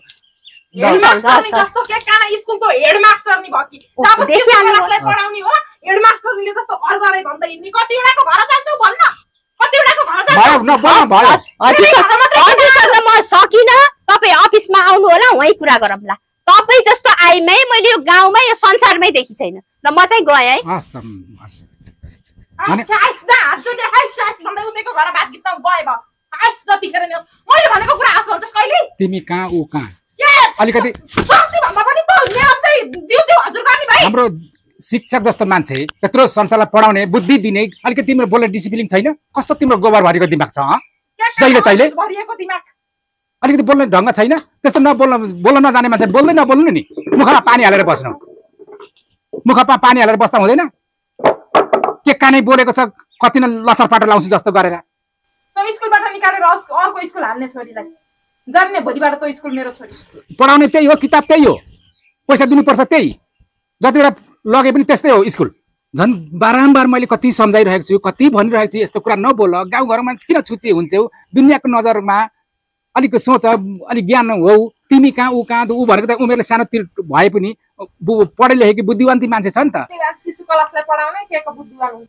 A: स्कुलको हेडमास्टर नि भयो कि? पढाउने हो। हेडमास्टरले जस्तो गरे भन्दै हिँड्ने कतिवटाको घर जान्छौ भन्न।
B: हजुरसँग म सकिनँ तपाईँ अफिसमा आउनु होला वहीँ कुरा गरौँला। तपाईँ जस्तो आइमै मैले यो गाउँमै यो संसारमै देखी छैन। र म चाहिँ गएँ है।
D: तिमी कहाँ ऊ कहाँ?
A: के
D: अलिकति हाम्रो शिक्षक जस्तो मान्छे त्यत्रो संसारलाई पढाउने बुद्धि दिने अलिकति तिम्रो बोल्ने डिसिप्लिन छैन? कस्तो तिम्रो गोबर भरिको दिमाग छ जहिले?
A: भरिएको दिमाग?
D: अलिकति बोल्ने ढङ्ग छैन? त्यस्तो नबोल्न बोल्न नजाने मान्छे बोल्दै नबोल्नु नि। मुखमा पानी हालेर बस्नु। मुखमा पानी हालेर बस्दा हुँदैन? के कानै बोलेको छ कति न लचर पाटो लाउँछु जस्तो गरेर? पढाउने त्यही हो किताब त्यही हो। पैसा दिनुपर्छ त्यही। जति बेला लगे पनि त्यस्तै हो स्कुल। झन् बारम्बार मैले कति सम्झाइरहेको छु कति भनिरहेको छु यस्तो कुरा नबोल। गाउँघरमा किन छुच्ची हुन्छौ? दुनियाँको नजरमा अलिक सोच अलिक ज्ञान हो। तिमी कहाँ ऊ कहाँ ऊ भनेको त उमेरले सानोतिर भए पनि पढे लेखेकी बुद्धिवन्ती मान्छे छ नि त।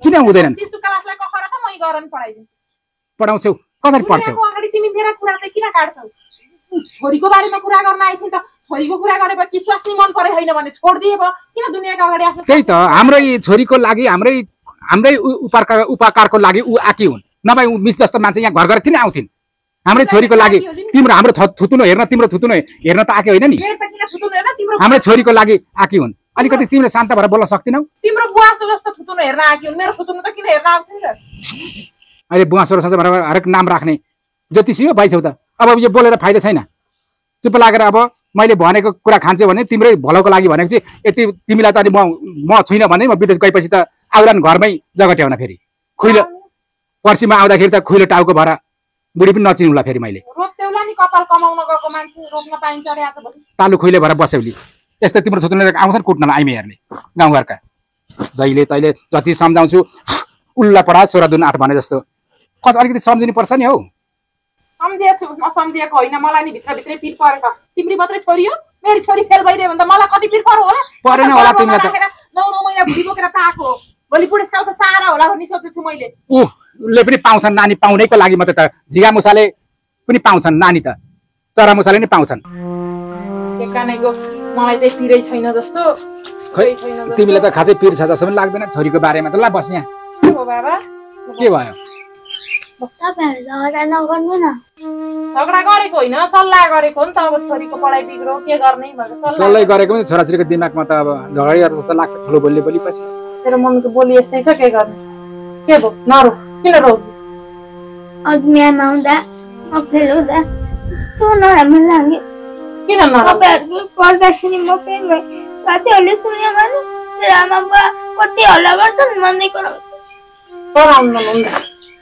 D: किन हुँदैनन्?
A: शिशु क्लासलाई कखर त मै गएर नि पढाइदिन्छु
D: पढाउँछौ कसरी पढ्छौ?
A: छोरीको बारेमा कुरा गर्न आएको थिएँ त छोरीको कुरा गरेपछि स्वास्नी मन परे होइन भने छोडिदिए भयो किन दुनियाँको अगाडि आफ्नो
D: त्यही त हाम्रै छोरीको लागि हाम्रै हाम्रै उपकार उपकारको लागि ऊ आकी हुन् नभए मिस जस्तो मान्छे यहाँ घर घर किन आउँथिन् हाम्रै छोरीको लागि तिम्रो हाम्रो थुतुनो हेर्न तिम्रो थुतुनो हेर्न त आके होइन नि हाम्रै छोरीको लागि आकी हुन् अलिकति तिमीले शान्त भएर बोल्न सक्दिनौ
A: तिम्रो बुवासो जस्तो थुतुनु हेर्न आएको हुन् मेरो थुतुनु त किन हेर्न आउँथ्यो
D: अहिले बुवा छोरा सबै भनेर हरेक नाम राख्ने ज्योतिषी हो भइसक्यो त। अब यो बोलेर फाइदा छैन। चुप लागेर अब मैले भनेको कुरा खान्छु भने तिम्रै भलोको लागि भनेको चाहिँ यति तिमीलाई त अनि म म छुइनँ भने म विदेश गएपछि त आउलान् घरमै जगट्याउन फेरि। खुइलो पर्सिमा आउँदाखेरि त खुइलो टाउको भएर बुढी पनि नचिन्नुला फेरि मैले। तालु खुइले भएर बस्यौली। यस्तो तिम्रो थुत्रुले आउँछन् कुट्नलाई आइमेहरूले गाउँघरका। जहिले तैले जति सम्झाउँछु उल्ला पढा सोह्र दुन आठ भने जस्तो। कस अलिकति सम्झिनु पर्छ नि हौ।
A: सम्झिएको छु नसम्झिएको होइन मलाई नि भित्रभित्रै पिर परेको तिम्री मात्रै छोरी हो मेरो छोरी फेल भइदियो भने त मलाई कति पिर पऱ्यो होला?
D: परेन होला तिमीलाई त।
A: नौ नौ महिना भुँडी बोकेर पाएको हो। भोलि बुढेसकाल त सारा होला भन्ने सोचेको छु मैले।
D: उसले पनि पाउँछन् नानी पाउनैको लागि मात्रै त। झिगा मुसाले पनि पाउँछन् नानी त। चरा मुसाले नि पाउँछन्
A: मलाई चाहिँ पिरै छैन जस्तो।
D: खै। तिमीलाई त खासै पिर छ जस्तो पनि लाग्दैन छोरीको बारेमा त। ला बस यहाँ।
A: के
D: भयो?
C: तपाईँहरू झगडा नगर्नु न।
A: झगडा गरेको होइन सल्लाह गरेको हो नि त अब छोरीको पढाइ बिग्रो के गर्ने भनेर
D: सल्लाह गरेको। पनि छोराछोरीको दिमागमा त अब झगडा गरेर जस्तो लाग्छ ठुलो बोलीले बोलेपछि।
A: मेरो मम्मीको बोली यस्तै छ के गर्ने? के भयो? नरो किन रो
C: अघि म्याम आउँदा म फेल हुँदा कस्तो नराम्रो लाग्यो।
A: किन नरो
C: तपाईँहरूको गर्दाखेरि म फेल भएँ साथीहरूले सुन्यो भने तेरो आमा बुवा कति हल्ला गर्छन् भन्दै कराउँछ
A: कराउनु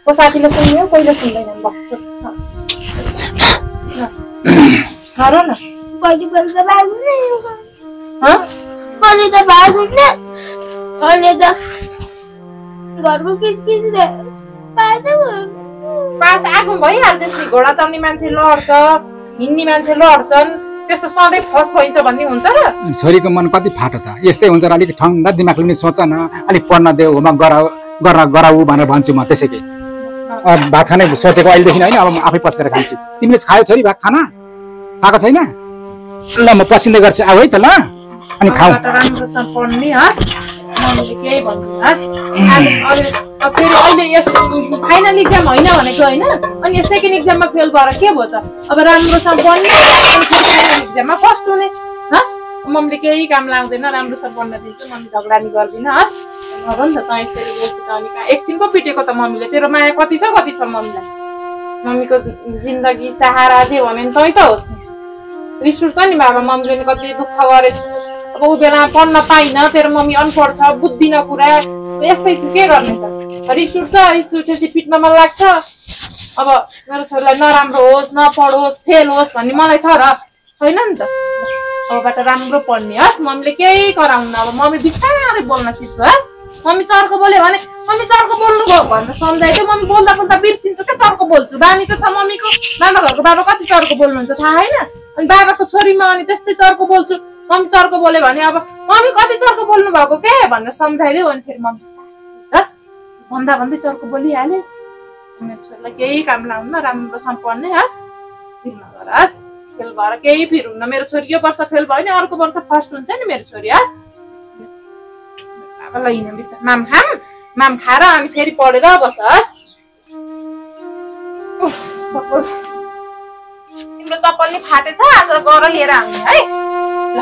A: को साथीले सुन्यो कहिले सुन्दैन बच्चो नरो न
C: कहिले कहिले त भाग्नु नै
A: हँ?
C: कहिले त भाग्नु अहिले त घरको किचकिचले पाएछ
A: पास आगो भइहाल्छ यसरी घोडा चढ्ने मान्छे लड्छ हिँड्ने मान्छे लड्छन् त्यस्तो सधैँ फस भइन्छ भन्ने हुन्छ र
D: छोरीको मन कति फाटो त यस्तै हुन्छ र अलिक ठन्डा दिमागले पनि सोच न अलिक पढ्न देऊ होमवर्क गराऊ गर्न गराऊ भनेर भन्छु म त्यसै कि भात खाने सोचेको अहिलेदेखि होइन अब म आफै पस्केर खान्छु। तिमीले खायो छोरी भात खाना? खाएको छैन? ल म पस्किँदै गर्छु। आऊ है त ल। अनि खाऊ।
A: फेरि अहिले यस फाइनल इक्जाम होइन भनेको होइन। अनि यो सेकेन्ड इक्जाममा फेल भएर के भयो त? अब राम्रोसँग फाइनल इक्जाममा फर्स्ट हुने। हस्। मम्मीले केही काम लाग्दैन राम्रोसँग पढ्न दिन्छु मम्मी झगडा नि गर्दिनँ हस्। नगर नि त तँ यसरी बोल्छु त अनि कहाँ। एकछिन पो पिटेको त मम्मीले। तेरो माया कति छ कति छ मम्मीलाई? मम्मीको जिन्दगी सहारा दियो भने तै त होस् नि। रिस उठ्छ नि बाबा मम्मीले नि कति दुःख गरेछु। अब ऊ बेला पढ्न पाइनँ तेरो मम्मी अनपढ छ बुझ्दिनँ कुरा यस्तै छु के गर्ने त? रिस उठ्छ रिस उठेपछि पिट्न मन लाग्छ। अब मेरो छोरीलाई नराम्रो होस् नपढोस् फेल होस् भन्ने मलाई छ र। छैन नि त? अबबाट राम्रो पढ्ने हस् मम्मीले केही गराउनु अब मम्मी बिस्तारै बोल्न सिक्छु हस्। मम्मी चर्को बोल्यो भने मम्मी चर्को बोल्नु भयो भनेर सम्झाइदियो। मम्मी बोल्दा बोल्दा बिर्सिन्छु क्या चर्को बोल्छु। बानी त छ मम्मीको। बाबा घरको बाबा कति चर्को बोल्नुहुन्छ थाहा होइन? अनि बाबाको छोरीमा अनि त्यस्तै चर्को बोल्छु। मम्मी चर्को बोल्यो भने अब मम्मी कति चर्को बोल्नु भएको के भनेर सम्झाइदियो अनि फेरि मम्मी हस् भन्दा भन्दै चर्को बोलिहालेँ मेरो छोरीलाई केही काम लाउनु राम्रोसँग पढ्ने हस्। फिल नगर हस्। फेल भएर केही फिर हुन्न। मेरो छोरी यो वर्ष फेल भयो नि अर्को वर्ष फर्स्ट हुन्छ नि मेरो छोरी हस्। बाबालाई हिँड्नु बित्था माम खाम माम खाएर अनि फेरि पढेर बस हस्। चप्पल। तिम्रो चप्पल नि फाटेछ आज गर लिएर आउने है। ल